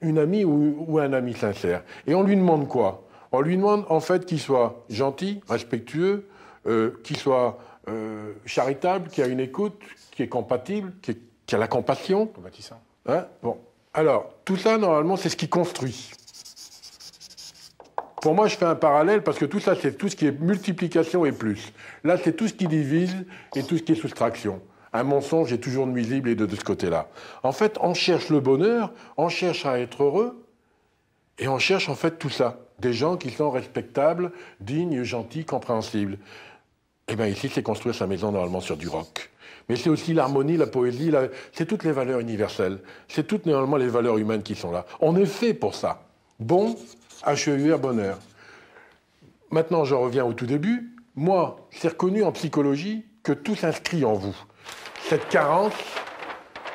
C: une amie ou, un ami sincère. Et on lui demande quoi? On lui demande en fait qu'il soit gentil, respectueux, euh, qu'il soit euh, charitable, qu'il a une écoute, qui est compatible, qui, a la compassion.
E: Compatissant.
C: Hein bon. Alors, tout ça, normalement, c'est ce qui construit. Pour moi, je fais un parallèle parce que tout ça, c'est tout ce qui est multiplication et plus. Là, c'est tout ce qui divise et tout ce qui est soustraction. Un mensonge est toujours nuisible et de, de ce côté-là. En fait, on cherche le bonheur, on cherche à être heureux, et on cherche en fait tout ça. Des gens qui sont respectables, dignes, gentils, compréhensibles. Eh bien ici, c'est construire sa maison normalement sur du roc. Mais c'est aussi l'harmonie, la poésie, c'est toutes les valeurs universelles. C'est toutes normalement les valeurs humaines qui sont là. On est fait pour ça. Bon, H-E-U-R, bonheur. Maintenant, je reviens au tout début. Moi, c'est reconnu en psychologie que tout s'inscrit en vous cette carence,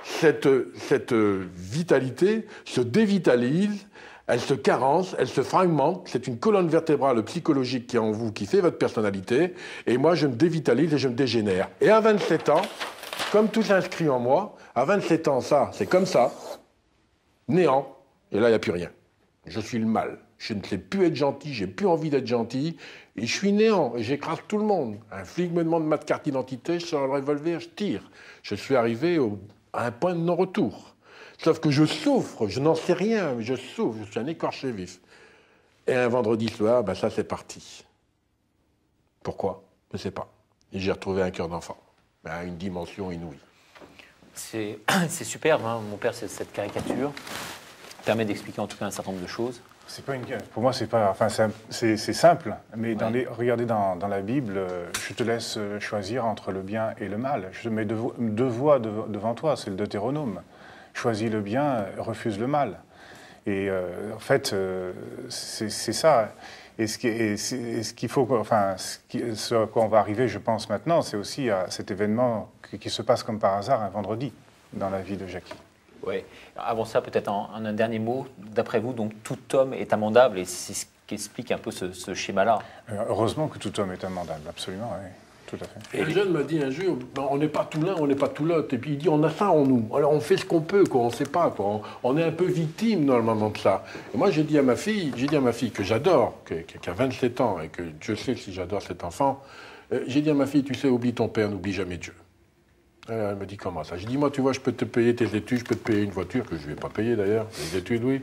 C: cette, cette vitalité se dévitalise, elle se carence, elle se fragmente. C'est une colonne vertébrale psychologique qui est en vous, qui fait votre personnalité. Et moi, je me dévitalise et je me dégénère. Et à 27 ans, comme tout s'inscrit en moi, à 27 ans, ça, c'est comme ça, néant. Et là, il n'y a plus rien. Je suis le mal. Je ne sais plus être gentil, j'ai plus envie d'être gentil, et je suis néant, et j'écrase tout le monde. Un flic me demande ma carte d'identité, je sors le revolver, je tire. Je suis arrivé à un point de non-retour. Sauf que je souffre, je n'en sais rien, je souffre, je suis un écorché vif. Et un vendredi soir, ben ça c'est parti. Pourquoi? Je ne sais pas. Et j'ai retrouvé un cœur d'enfant, à une dimension inouïe.
A: C'est superbe, hein, mon père, cette caricature permet d'expliquer en tout cas un certain nombre de choses.
E: C'est pas une, pour moi, c'est pas, enfin, c'est simple. Mais dans les, regardez dans, dans, la Bible, je te laisse choisir entre le bien et le mal. Je te mets deux, deux voies devant toi, c'est le Deutéronome. Choisis le bien, refuse le mal. Et euh, en fait, euh, c'est ça. Et ce qu'il ce faut, enfin, ce, à quoi on va arriver, je pense maintenant, c'est aussi à cet événement qui, se passe comme par hasard un vendredi dans la vie de Jackie.
A: Oui. Avant ça, peut-être en, un dernier mot. D'après vous, donc tout homme est amendable et c'est ce qui explique un peu ce, schéma-là.
E: Euh, heureusement que tout homme est amendable, absolument, oui.
C: Et un jeune m'a dit un jour, ben, on n'est pas tout l'un, on n'est pas tout l'autre. Et puis il dit, on a ça en nous. Alors on fait ce qu'on peut, quoi. On ne sait pas, quoi. On, est un peu victime moment de ça. Et moi, j'ai dit à ma fille, j'ai dit à ma fille que j'adore, qui a 27 ans et que Dieu sait si j'adore cet enfant. Euh, j'ai dit à ma fille, tu sais, oublie ton père, n'oublie jamais Dieu. Elle me dit comment ça? J'ai dit moi tu vois je peux te payer tes études, je peux te payer une voiture que je ne vais pas payer d'ailleurs, les études oui.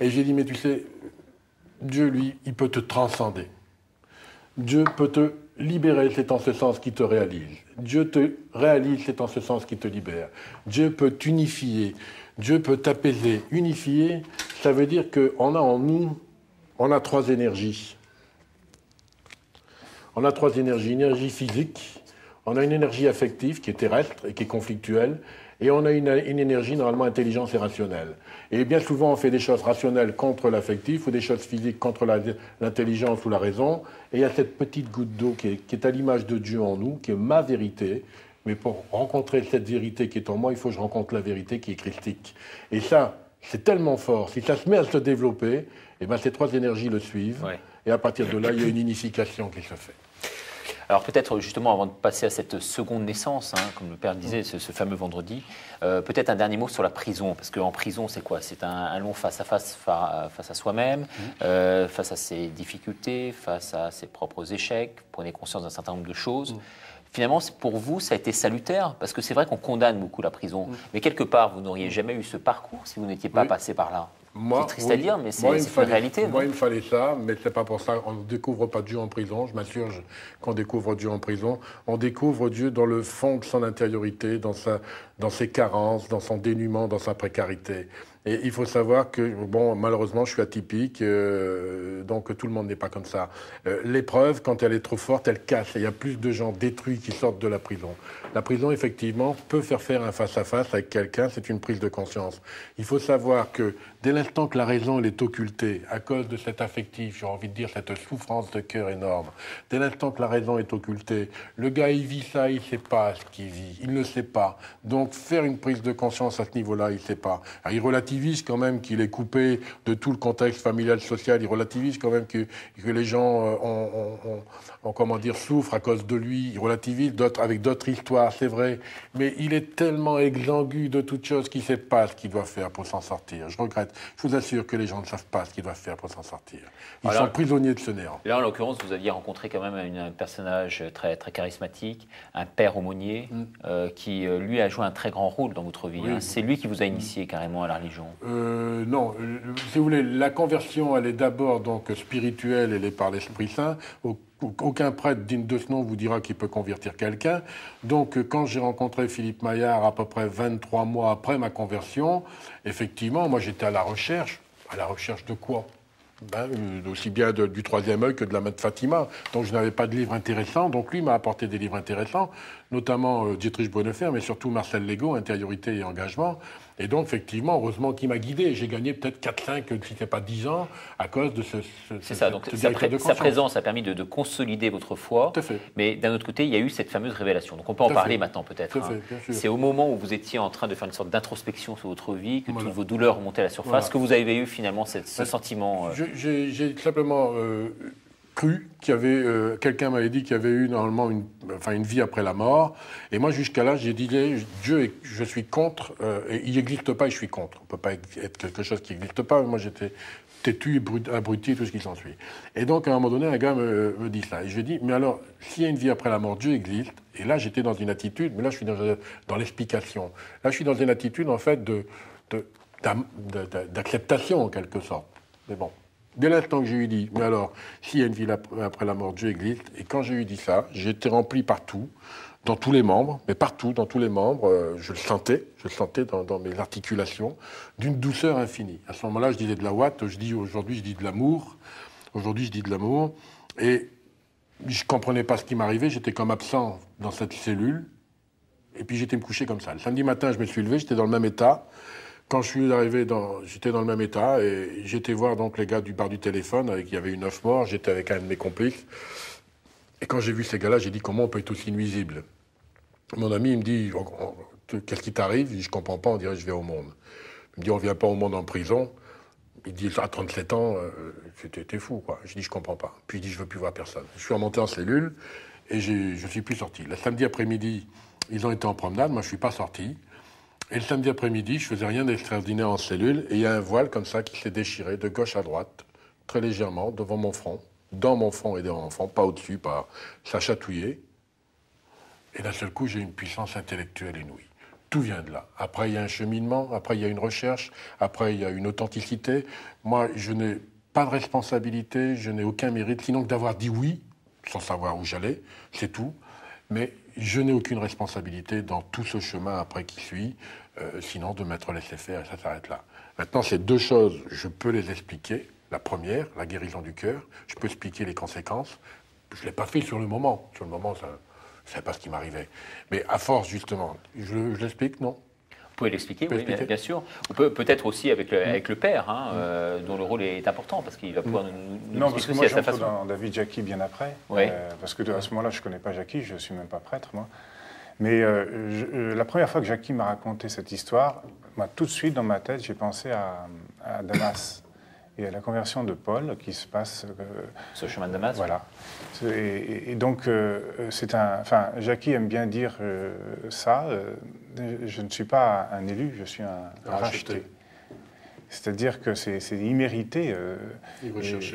C: Et j'ai dit mais tu sais, Dieu lui, il peut te transcender. Dieu peut te libérer, c'est en ce sens qui te réalise. Dieu te réalise, c'est en ce sens qui te libère. Dieu peut t'unifier, Dieu peut t'apaiser. Unifier, ça veut dire qu'on a en nous, on a trois énergies. On a trois énergies. Énergie physique, on a une énergie affective qui est terrestre et qui est conflictuelle, Et on a une, énergie normalement intelligente et rationnelle. Et bien souvent, on fait des choses rationnelles contre l'affectif ou des choses physiques contre l'intelligence ou la raison. Et il y a cette petite goutte d'eau qui, qui est, à l'image de Dieu en nous, qui est ma vérité. Mais pour rencontrer cette vérité qui est en moi, il faut que je rencontre la vérité qui est christique. Et ça, c'est tellement fort. Si ça se met à se développer, et eh ben, ces trois énergies le suivent. Et à partir de là, il y a une unification qui se fait.
A: Alors peut-être justement avant de passer à cette seconde naissance, hein, comme le père disait, ce, fameux vendredi, euh, peut-être un dernier mot sur la prison, parce qu'en prison c'est quoi? C'est un, long face à face face à soi-même, mmh. euh, face à ses difficultés, face à ses propres échecs, prenez conscience d'un certain nombre de choses. Mmh. Finalement, pour vous, ça a été salutaire, parce que c'est vrai qu'on condamne beaucoup la prison, mmh. mais quelque part, vous n'auriez jamais eu ce parcours si vous n'étiez pas passé par là. C'est triste à dire, mais c'est une réalité.
C: Moi, il me fallait ça, mais c'est pas pour ça. On ne découvre pas Dieu en prison. Je m'assure qu'on découvre Dieu en prison. On découvre Dieu dans le fond de son intériorité, dans, sa, dans ses carences, dans son dénuement, dans sa précarité. Et il faut savoir que, bon, malheureusement, je suis atypique, euh, donc tout le monde n'est pas comme ça. Euh, l'épreuve, quand elle est trop forte, elle casse. il y a plus de gens détruits qui sortent de la prison. La prison, effectivement, peut faire faire un face-à-face avec quelqu'un, c'est une prise de conscience. Il faut savoir que dès l'instant que la raison est occultée, à cause de cet affectif, j'ai envie de dire cette souffrance de cœur énorme, dès l'instant que la raison est occultée, le gars, il vit ça, il ne sait pas ce qu'il vit, il ne sait pas. Donc, faire une prise de conscience à ce niveau-là, il ne sait pas. il relativise quand même qu'il est coupé de tout le contexte familial, social. Il relativise quand même que, les gens euh, ont, comment dire, souffrent à cause de lui. Il relativise avec d'autres histoires, c'est vrai. Mais il est tellement exangu de toutes choses qu'il ne sait pas ce qu'il doit faire pour s'en sortir. Je regrette. Je vous assure que les gens ne savent pas ce qu'ils doivent faire pour s'en sortir. Ils sont prisonniers de ce néant.
A: Là, en l'occurrence, vous aviez rencontré quand même un personnage très, très charismatique, un père aumônier, mm. euh, qui, euh, lui, a joué un très grand rôle dans votre vie. Hein. C'est lui qui vous a initié carrément à la religion.
C: Euh, non, si vous voulez, la conversion, elle est d'abord donc spirituelle, elle est par l'Esprit Saint. Aucun prêtre digne de ce nom vous dira qu'il peut convertir quelqu'un. Donc, quand j'ai rencontré Philippe Maillard à peu près 23 mois après ma conversion, effectivement, moi j'étais à la recherche. À la recherche de quoi? Ben, euh, aussi bien du troisième œil que de la main de Fatima. Donc je n'avais pas de livre intéressant. Donc lui m'a apporté des livres intéressants, notamment Dietrich Bonnefer, mais surtout Marcel Lego, Intériorité et Engagement. Et donc, effectivement, heureusement qu'il m'a guidé. J'ai gagné peut-être 4-5, si ce pas 10 ans, à cause de ce.
A: c'est ça, donc sa, présence a permis de, consolider votre foi.
C: Tout à fait.
A: Mais d'un autre côté, il y a eu cette fameuse révélation. Donc on peut en parler maintenant, peut-être. Hein. C'est au moment où vous étiez en train de faire une sorte d'introspection sur votre vie, que toutes vos douleurs remontaient à la surface, que vous avez eu finalement ce sentiment.
C: Euh, j'ai simplement. Euh, cru qu'il y avait euh, quelqu'un m'avait dit qu'il y avait eu normalement une, vie après la mort. Et moi jusqu'à là j'ai dit Dieu je suis contre euh, il n'existe pas et je suis contre. On peut pas être quelque chose qui n'existe pas moi j'étais têtu abruti tout ce qui s'ensuit. Et donc à un moment donné un gars me, dit ça et je lui dit mais alors s'il y a une vie après la mort Dieu existe et là j'étais dans une attitude mais là je suis dans, l'explication. Là je suis dans une attitude en fait d'acceptation en quelque sorte. Mais bon Dès l'instant que j'ai eu dit, mais alors, s'il y a une vie après la mort, Dieu existe, et quand j'ai eu dit ça, j'ai été rempli partout, dans tous les membres, mais partout, dans tous les membres, euh, je le sentais, je le sentais dans, mes articulations, d'une douceur infinie. À ce moment-là, je disais de la ouate, je dis aujourd'hui, je dis de l'amour, aujourd'hui, je dis de l'amour, et je ne comprenais pas ce qui m'arrivait, j'étais comme absent dans cette cellule, et puis j'étais me coucher comme ça. Le samedi matin, je me suis levé, j'étais dans le même état, quand je suis arrivé, j'étais dans le même état et j'étais voir donc les gars du bar du téléphone, avec, il y avait eu neuf morts, j'étais avec un de mes complices. Et quand j'ai vu ces gars-là, j'ai dit comment on peut être aussi nuisible? Mon ami, il me dit qu'est-ce qui t'arrive? Je comprends pas, on dirait je viens au monde. Il me dit on vient pas au monde en prison. Il dit à 37 ans, euh, c'était fou quoi. Je dis je comprends pas. Puis il dit je veux plus voir personne. Je suis remonté en cellule et je suis plus sorti. Le samedi après-midi, ils ont été en promenade, moi je suis pas sorti. Et le samedi après-midi, je faisais rien d'extraordinaire en cellule, et il y a un voile comme ça qui s'est déchiré de gauche à droite, très légèrement, devant mon front, dans mon front et devant mon front, pas au-dessus, pas. Ça chatouillait. Et d'un seul coup, j'ai une puissance intellectuelle inouïe. Tout vient de là. Après, il y a un cheminement, après, il y a une recherche, après, il y a une authenticité. Moi, je n'ai pas de responsabilité, je n'ai aucun mérite, sinon que d'avoir dit oui, sans savoir où j'allais, c'est tout. Mais je n'ai aucune responsabilité dans tout ce chemin après qui suit, euh, sinon de mettre laisser faire et ça s'arrête là. Maintenant, ces deux choses, je peux les expliquer. La première, la guérison du cœur, je peux expliquer les conséquences. Je ne l'ai pas fait sur le moment. Sur le moment, je ne savais pas ce qui m'arrivait. Mais à force, justement, je l'explique, non
A: Vous pouvez l'expliquer, oui, bien, sûr. Ou peut, peut-être aussi avec le, avec le père, hein, euh, dont le rôle est important, parce qu'il va pouvoir nous,
E: nous Non, parce que moi, j'entre dans David Jackie bien après. Euh, parce que à ce moment-là, je ne connais pas Jackie, je ne suis même pas prêtre, moi. Mais euh, la première fois que Jackie m'a raconté cette histoire, moi, tout de suite, dans ma tête, j'ai pensé à, à Damas et à la conversion de Paul qui se passe.
A: Euh, Ce chemin de Damas
E: Voilà. Et, donc, euh, c'est un. Enfin, Jackie aime bien dire euh, ça. je ne suis pas un élu, je suis un, racheté. C'est-à-dire que c'est immérité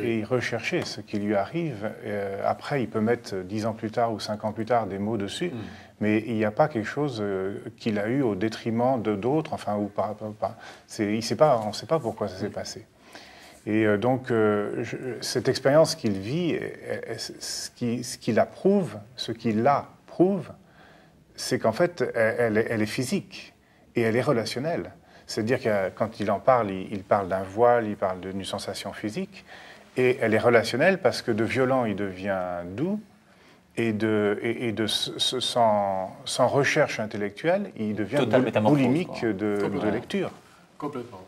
E: et, rechercher ce qui lui arrive. après, il peut mettre dix ans plus tard ou cinq ans plus tard des mots dessus, mm. mais il n'y a pas quelque chose qu'il a eu au détriment de d'autres. Enfin, ou pas. il sait pas, on ne sait pas pourquoi ça s'est passé. Et euh, donc, euh, cette expérience qu'il vit, ce qui, ce la prouve, ce qui la prouve, c'est qu'en fait, elle, est physique et elle est relationnelle. C'est-à-dire que quand il en parle, il, parle d'un voile, il parle d'une sensation physique, et elle est relationnelle parce que de violent, il devient doux, et, de, et, de sans, sans, recherche intellectuelle, il devient boulimique de, de lecture.
C: Complètement.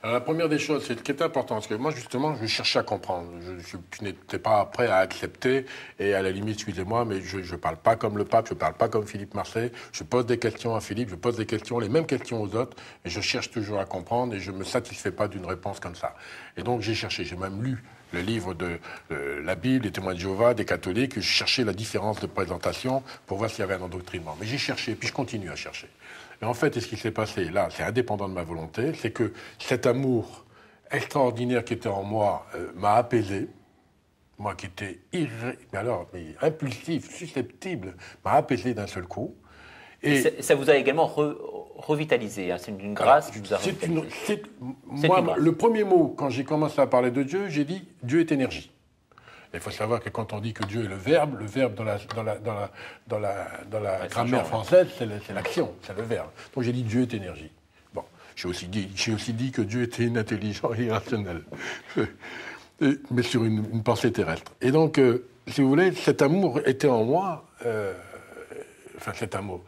C: Alors, la première des choses, c'est ce qui est important, parce que moi, justement, je cherchais à comprendre. Je, n'étais pas prêt à accepter, et à la limite, suivez-moi, mais je ne parle pas comme le pape, je ne parle pas comme Philippe Marseille. Je pose des questions à Philippe, je pose des questions, les mêmes questions aux autres, et je cherche toujours à comprendre, et je ne me satisfais pas d'une réponse comme ça. Et donc, j'ai cherché, j'ai même lu le livre de la Bible, les témoins de Jéhovah, des catholiques, je cherchais la différence de présentation pour voir s'il y avait un endoctrinement. Mais j'ai cherché, puis je continue à chercher. Et en fait, ce qui s'est passé, là, c'est indépendant de ma volonté, c'est que cet amour extraordinaire qui était en moi euh, m'a apaisé. Moi qui étais mais alors, mais impulsif, susceptible, m'a apaisé d'un seul coup.
A: Et ça vous a également revitalisé, hein. c'est une, grâce qui vous a
C: Moi, le premier mot, quand j'ai commencé à parler de Dieu, j'ai dit Dieu est énergie. Il faut savoir que quand on dit que Dieu est le verbe, le verbe dans la, dans la, dans la, dans la, dans la grammaire française, c'est l'action, c'est le verbe. Donc j'ai dit Dieu est énergie. Bon, j'ai aussi dit, j'ai aussi dit que Dieu était intelligent et irrationnel, mais sur une, pensée terrestre. Et donc, euh, si vous voulez, cet amour était en moi, euh, enfin cet amour.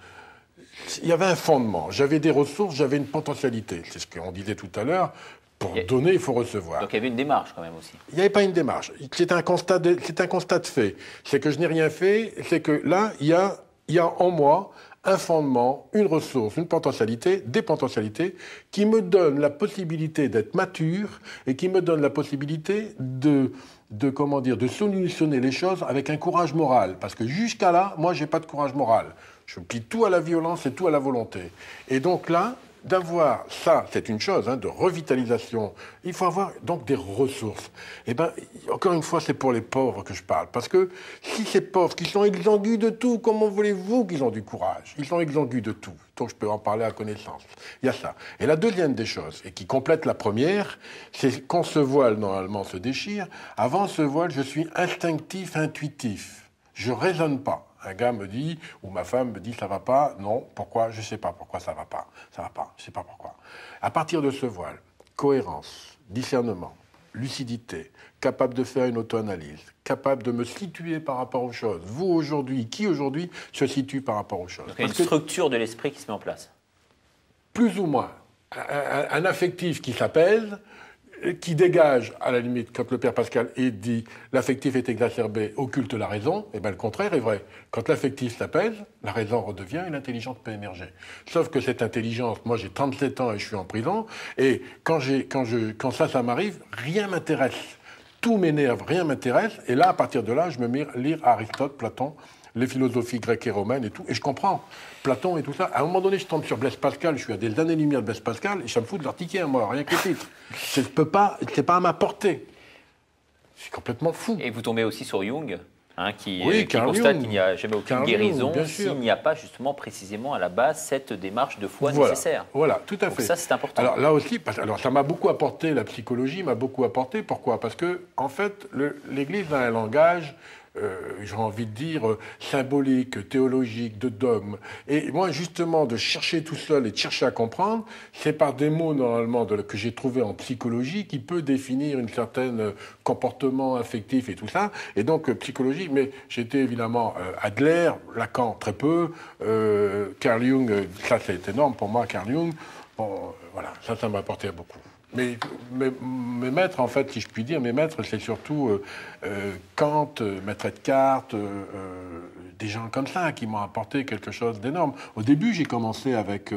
C: Il y avait un fondement, j'avais des ressources, j'avais une potentialité. C'est ce qu'on disait tout à l'heure. Pour donner, il faut recevoir.
A: Donc il y avait une démarche quand même aussi.
C: Il n'y avait pas une démarche. C'est un constat de, c'est un constat de fait. C'est que je n'ai rien fait. C'est que là, il y a, il y a en moi un fondement, une ressource, une potentialité, des potentialités qui me donnent la possibilité d'être mature et qui me donnent la possibilité de, de comment dire, de solutionner les choses avec un courage moral. Parce que jusqu'à là, moi, j'ai pas de courage moral. Je plie tout à la violence et tout à la volonté. Et donc là, d'avoir ça, c'est une chose, hein, de revitalisation. Il faut avoir donc des ressources. Et eh ben, encore une fois, c'est pour les pauvres que je parle, parce que si ces pauvres qui sont exangues de tout, comment voulez-vous qu'ils ont du courage? Ils sont exangues de tout. Donc je peux en parler à connaissance. Il y a ça. Et la deuxième des choses, et qui complète la première, c'est quand ce voile normalement se déchire. Avant ce voile, je suis instinctif, intuitif. Je raisonne pas. Un gars me dit, ou ma femme me dit, ça va pas. Non, pourquoi? Je ne sais pas pourquoi ça va pas. Ça va pas, je ne sais pas pourquoi. À partir de ce voile, cohérence, discernement, lucidité, capable de faire une auto-analyse, capable de me situer par rapport aux choses. Vous aujourd'hui, qui aujourd'hui se situe par rapport aux choses?
A: Donc, il y a une structure de l'esprit qui se met en place.
C: Plus ou moins. un affectif qui s'apaise, qui dégage, à la limite, quand le père Pascal est dit l'affectif est exacerbé, occulte la raison, et eh bien le contraire est vrai. Quand l'affectif s'apaise, la raison redevient et l'intelligence peut émerger. Sauf que cette intelligence, moi j'ai 37 ans et je suis en prison, et quand, quand, je, quand ça, ça m'arrive, rien m'intéresse. Tout m'énerve, rien m'intéresse, et là, à partir de là, je me mets à lire Aristote, Platon, les philosophies grecques et romaines et tout, et je comprends. Platon et tout ça. À un moment donné, je tombe sur Blaise Pascal, je suis à des années-lumière de Blaise Pascal, et ça me fout de l'artiquer, moi, rien que le titre. Je peux pas, c'est pas à ma portée. C'est complètement fou.
A: Et vous tombez aussi sur Jung Hein, qui, constate qu'il n'y a jamais aucune guérison s'il n'y a pas justement précisément à la base cette démarche de foi nécessaire.
C: Voilà, tout à fait.
A: Ça, c'est important.
C: Alors là aussi, alors, ça m'a beaucoup apporté, la psychologie m'a beaucoup apporté. Pourquoi? Parce que, en fait, l'Église a un langage euh, j'ai envie de dire, symbolique, théologique, de dogme. Et moi, justement, de chercher tout seul et de chercher à comprendre, c'est par des mots, normalement, que j'ai trouvé en psychologie, qui peut définir une certaine comportement affectif et tout ça. Et donc, psychologie, mais j'étais évidemment Adler, Lacan très peu, Carl Jung, ça c'est énorme pour moi, Carl Jung. Bon, voilà, ça, ça m'a apporté beaucoup. Mais mes, maîtres, en fait, si je puis dire, mes maîtres, c'est surtout euh, euh, Kant, euh, Maître Edkart, des gens comme ça qui m'ont apporté quelque chose d'énorme. Au début, j'ai commencé avec,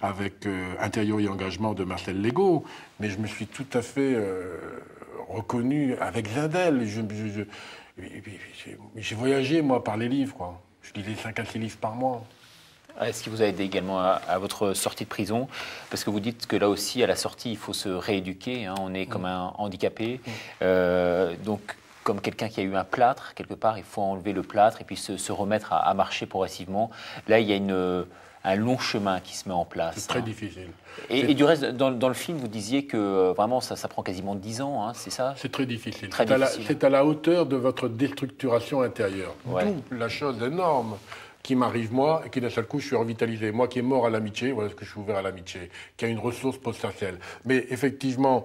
C: avec Intérieur et Engagement de Marcel Legault, mais je me suis tout à fait reconnu avec Zindel. J'ai voyagé, moi, par les livres. Quoi. Je lisais 5 à 6 livres par mois.
A: Ah, est-ce qu'il vous a aidé également à, votre sortie de prison? Parce que vous dites que là aussi, à la sortie, il faut se rééduquer. Hein. on est comme un handicapé. Euh, donc, comme quelqu'un qui a eu un plâtre, quelque part, il faut enlever le plâtre et puis se, remettre à, marcher progressivement. Là, il y a une, un long chemin qui se met en place.
C: C'est très hein. difficile.
A: Et, du reste, dans, le film, vous disiez que euh, vraiment, ça, ça prend quasiment 10 ans, hein, c'est ça?
C: C'est très difficile. C'est à, la hauteur de votre déstructuration intérieure. D'où la chose énorme qui m'arrive moi et qui d'un seul coup je suis revitalisé. Moi qui est mort à l'amitié, voilà ce que je suis ouvert à l'amitié, qui a une ressource potentielle. Mais effectivement,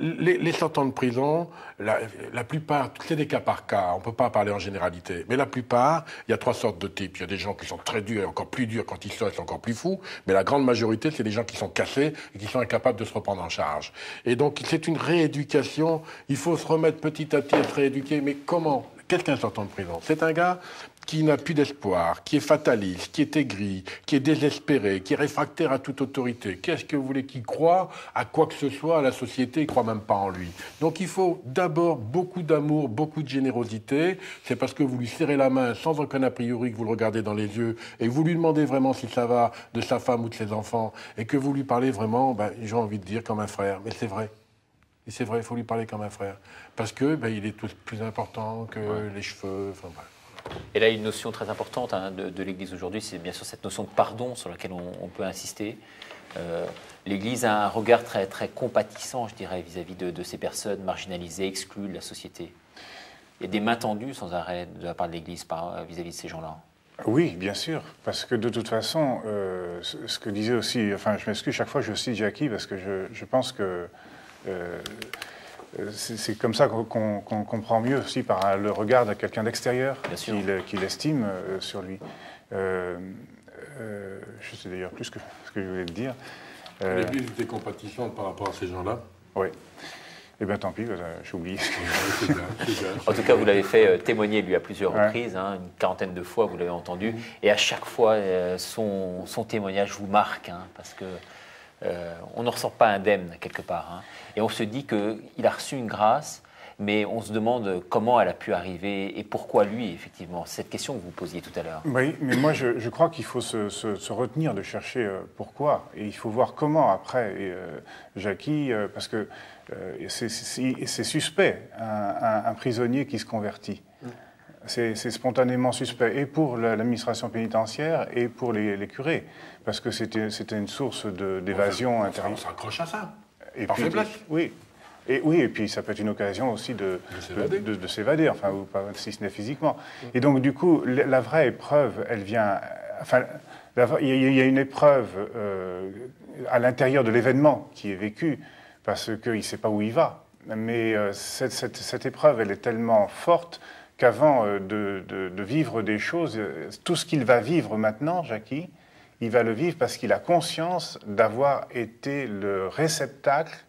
C: les, les sortants de prison, la, plupart, c'est des cas par cas, on peut pas parler en généralité, mais la plupart, il y a trois sortes de types. Il y a des gens qui sont très durs et encore plus durs quand ils sortent, ils sont encore plus fous, mais la grande majorité, c'est des gens qui sont cassés et qui sont incapables de se reprendre en charge. Et donc c'est une rééducation, il faut se remettre petit à petit à se rééduquer, mais comment? Qu'est-ce qu'un sortant de prison C'est un gars qui n'a plus d'espoir, qui est fataliste, qui est aigri, qui est désespéré, qui est réfractaire à toute autorité. Qu'est-ce que vous voulez qu'il croit à quoi que ce soit à la société Il ne croit même pas en lui. Donc il faut d'abord beaucoup d'amour, beaucoup de générosité. C'est parce que vous lui serrez la main sans aucun a priori que vous le regardez dans les yeux et vous lui demandez vraiment si ça va de sa femme ou de ses enfants et que vous lui parlez vraiment, ben, j'ai envie de dire, comme un frère. Mais c'est vrai. Et c'est vrai, il faut lui parler comme un frère. Parce que ben, il est tout plus important que les cheveux. Enfin, bref.
A: Et là, une notion très importante hein, de, l'Église aujourd'hui, c'est bien sûr cette notion de pardon sur laquelle on, peut insister. Euh, L'Église a un regard très, très compatissant, je dirais, vis-à-vis de, ces personnes marginalisées, exclues de la société. Il y a des mains tendues sans arrêt de la part de l'Église vis-à-vis de ces gens-là.
E: Oui, bien sûr, parce que de toute façon, euh, ce que disait aussi, enfin je m'excuse, chaque fois je cite Jackie parce que je, pense que euh, euh, c'est comme ça qu'on comprend mieux aussi par le regard de quelqu'un d'extérieur qu'il estime euh, sur lui. Euh, je sais d'ailleurs plus que ce que je voulais dire.
C: L'Église était compatissante par rapport à ces gens-là
E: Oui. Eh bien, tant pis, j'ai oublié.
A: en tout cas, vous l'avez fait témoigner, lui, à plusieurs reprises, hein, une quarantaine de fois, vous l'avez entendu. Et à chaque fois, son, son, témoignage vous marque, hein, parce que euh, on ne ressort pas indemne quelque part. Hein. Et on se dit qu'il a reçu une grâce, mais on se demande comment elle a pu arriver et pourquoi lui, effectivement. Cette question que vous posiez tout à l'heure.
E: Oui, mais moi je, crois qu'il faut se, retenir de chercher euh, pourquoi. Et il faut voir comment après. Et, euh, Jackie, parce que c'est suspect, un, prisonnier qui se convertit. C'est spontanément suspect, et pour l'administration pénitentiaire et pour les curés parce que c'était une source d'évasion intérieure.
C: On s'accroche à ça.
E: Et Par puis, Oui. Et oui, et puis ça peut être une occasion aussi de, de s'évader, enfin, ou pas, si ce n'est physiquement. Et donc, du coup, la vraie épreuve, elle vient. Enfin, il y a une épreuve euh, à l'intérieur de l'événement qui est vécu, parce qu'il ne sait pas où il va. Mais euh, cette, cette, épreuve, elle est tellement forte qu'avant euh, de, de, vivre des choses, tout ce qu'il va vivre maintenant, Jackie, il va le vivre parce qu'il a conscience d'avoir été le réceptacle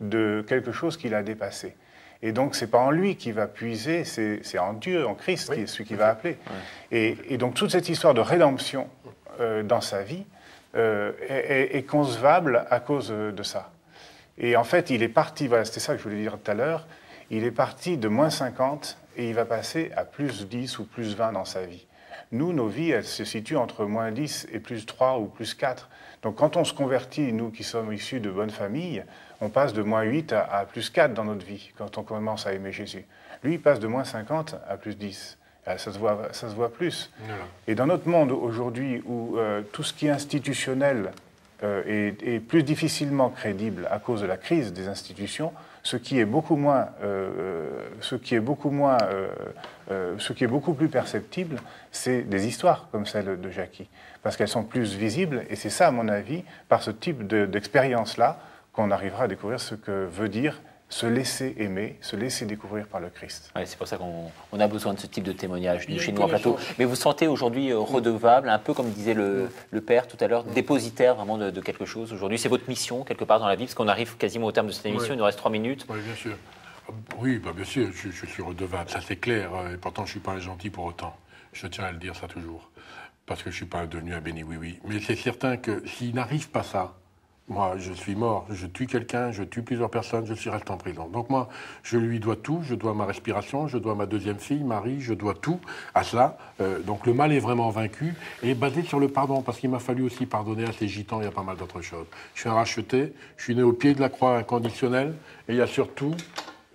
E: de quelque chose qu'il a dépassé. Et donc, c'est pas en lui qu'il va puiser, c'est en Dieu, en Christ, qui est celui qui va appeler. Et, donc, toute cette histoire de rédemption euh, dans sa vie euh, est, concevable à cause de ça. Et en fait, il est parti, voilà, c'était ça que je voulais dire tout à l'heure, il est parti de moins 50 et il va passer à plus 10 ou plus 20 dans sa vie. Nous, nos vies, elles se situent entre moins 10 et plus 3 ou plus 4. Donc quand on se convertit, nous qui sommes issus de bonnes familles, on passe de moins 8 à, plus 4 dans notre vie quand on commence à aimer Jésus. Lui, il passe de moins 50 à plus 10. Ah, ça se voit, ça se voit plus. Et dans notre monde aujourd'hui où euh, tout ce qui est institutionnel euh, est, plus difficilement crédible à cause de la crise des institutions, ce qui est beaucoup moins, ce qui est beaucoup moins, ce qui est beaucoup plus perceptible, c'est des histoires comme celle de Jackie, parce qu'elles sont plus visibles, et c'est ça, à mon avis, par ce type d'expérience-là, qu'on arrivera à découvrir ce que veut dire se laisser aimer, se laisser découvrir par le Christ.
A: c'est pour ça qu'on a besoin de ce type de témoignage chez nous en plateau. Mais vous sentez aujourd'hui euh, redevable, un peu comme disait le, Père tout à l'heure, dépositaire vraiment de, quelque chose aujourd'hui C'est votre mission quelque part dans la vie, parce qu'on arrive quasiment au terme de cette émission, il nous reste trois minutes.
C: Oui, bien sûr. Oui, bah, bien sûr, je, suis redevable, ça c'est clair, euh, et pourtant je ne suis pas un gentil pour autant. Je tiens à le dire ça toujours, parce que je ne suis pas devenu un béni oui-oui. Mais c'est certain que s'il n'arrive pas ça, moi, je suis mort, je tue quelqu'un, je tue plusieurs personnes, je suis resté en prison. Donc moi, je lui dois tout, je dois ma respiration, je dois ma deuxième fille, Marie, je dois tout à cela. Euh, donc le mal est vraiment vaincu et basé sur le pardon, parce qu'il m'a fallu aussi pardonner à ces gitans, y a pas mal d'autres choses. Je suis un racheté, je suis né au pied de la croix inconditionnelle, et il y a surtout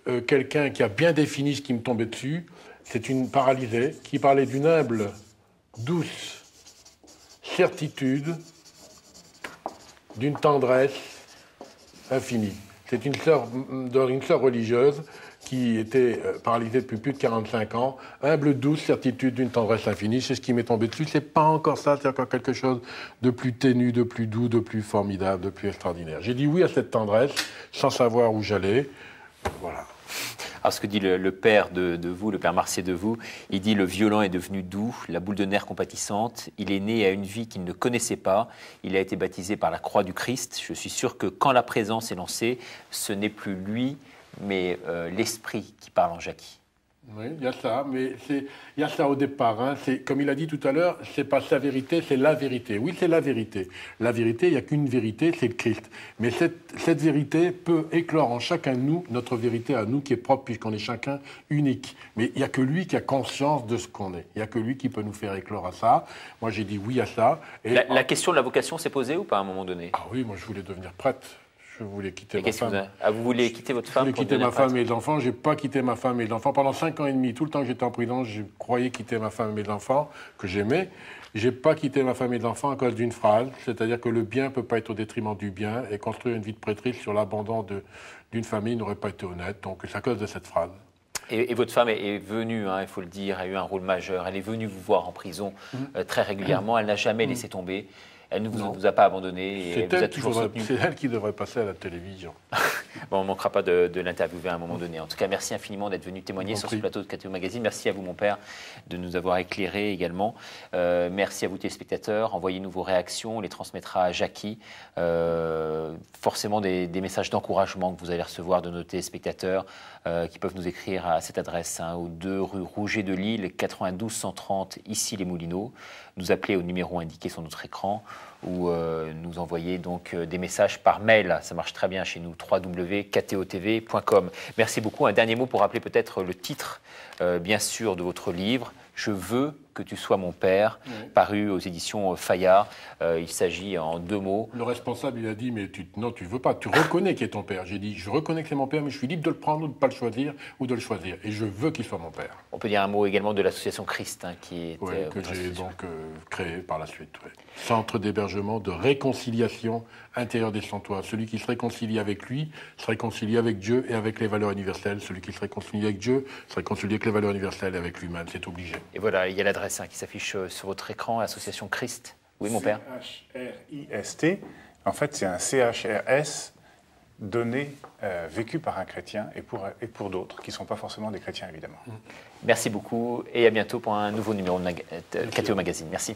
C: euh, quelqu'un qui a bien défini ce qui me tombait dessus. C'est une paralysée qui parlait d'une humble, douce certitude d'une tendresse infinie. C'est une sœur, une sœur religieuse qui était euh, paralysée depuis plus de 45 ans, humble, douce, certitude d'une tendresse infinie. C'est ce qui m'est tombé dessus. C'est pas encore ça, c'est encore quelque chose de plus ténu, de plus doux, de plus formidable, de plus extraordinaire. J'ai dit oui à cette tendresse sans savoir où j'allais. Voilà.
A: Alors ce que dit le, père de, vous, le père Marcier de vous, il dit le violent est devenu doux, la boule de nerfs compatissante, il est né à une vie qu'il ne connaissait pas, il a été baptisé par la croix du Christ. Je suis sûr que quand la présence est lancée, ce n'est plus lui, mais euh, l'esprit qui parle en Jackie.
C: Oui, il y a ça, mais il y a ça au départ. Hein. C'est comme il a dit tout à l'heure, c'est pas sa vérité, c'est la vérité. Oui, c'est la vérité. La vérité, il n'y a qu'une vérité, c'est le Christ. Mais cette, cette, vérité peut éclore en chacun de nous notre vérité à nous qui est propre puisqu'on est chacun unique. Mais il n'y a que lui qui a conscience de ce qu'on est. Il n'y a que lui qui peut nous faire éclore à ça. Moi, j'ai dit oui à ça.
A: Et la, question de la vocation s'est posée ou pas à un moment donné?
C: Ah oui, moi, je voulais devenir prêtre. Je voulais quitter ma femme.
A: Vous, ah, vous voulez quitter votre femme
C: Je voulais quitter ma femme et les enfants. J'ai pas quitté ma femme et les enfants pendant cinq ans et demi. Tout le temps que j'étais en prison, je croyais quitter ma femme et les enfants que j'aimais. J'ai pas quitté ma femme et les enfants à cause d'une phrase, c'est-à-dire que le bien peut pas être au détriment du bien et construire une vie de prêtrise sur l'abandon d'une famille n'aurait pas été honnête. Donc c'est à cause de cette phrase.
A: Et, votre femme est, venue, hein, il faut le dire, a eu un rôle majeur. Elle est venue vous voir en prison mmh. euh, très régulièrement. Elle n'a jamais mmh. laissé tomber. Elle ne vous, a pas abandonné.
C: C'est elle, elle, qui devrait passer à la télévision.
A: bon, on ne manquera pas de, l'interviewer à un moment donné. En tout cas, merci infiniment d'être venu témoigner sur ce plateau de KTO Magazine. Merci à vous, mon père, de nous avoir éclairés également. Euh, merci à vous, téléspectateurs. Envoyez-nous vos réactions. On les transmettra à Jackie. Euh, forcément, des, messages d'encouragement que vous allez recevoir de nos téléspectateurs euh, qui peuvent nous écrire à cette adresse, hein, au 2 rue Rouget de Lille, 92 130, ici les Moulineaux nous appeler au numéro indiqué sur notre écran ou euh, nous envoyer donc euh, des messages par mail. Ça marche très bien chez nous, www.ktotv.com. Merci beaucoup. Un dernier mot pour rappeler peut-être le titre, euh, bien sûr, de votre livre, Je veux que tu sois mon père, paru aux éditions Fayard. Euh, il s'agit en deux mots.
C: Le responsable, il a dit, mais tu, non, tu veux pas, tu reconnais qu'il est ton père. J'ai dit, je reconnais que c'est mon père, mais je suis libre de le prendre ou de ne pas le choisir, ou de le choisir. Et je veux qu'il soit mon père.
A: On peut dire un mot également de l'association Christ, hein, qui est...
C: Oui, euh, que j'ai donc euh, créé par la suite. Centre d'hébergement, de réconciliation intérieure des Santois. Celui qui se réconcilie avec lui se réconcilie avec Dieu et avec les valeurs universelles. Celui qui se réconcilie avec Dieu se réconcilie avec les valeurs universelles et avec lui-même. C'est obligé.
A: Et voilà, il y a l'adresse qui s'affiche euh, sur votre écran, Association Christ. Oui, mon père.
E: C-H-R-I-S-T. En fait, c'est un CHRS donné, euh, vécu par un chrétien et pour, et pour d'autres qui ne sont pas forcément des chrétiens, évidemment.
A: Merci beaucoup et à bientôt pour un nouveau numéro de Mag Magazine. Merci. Merci.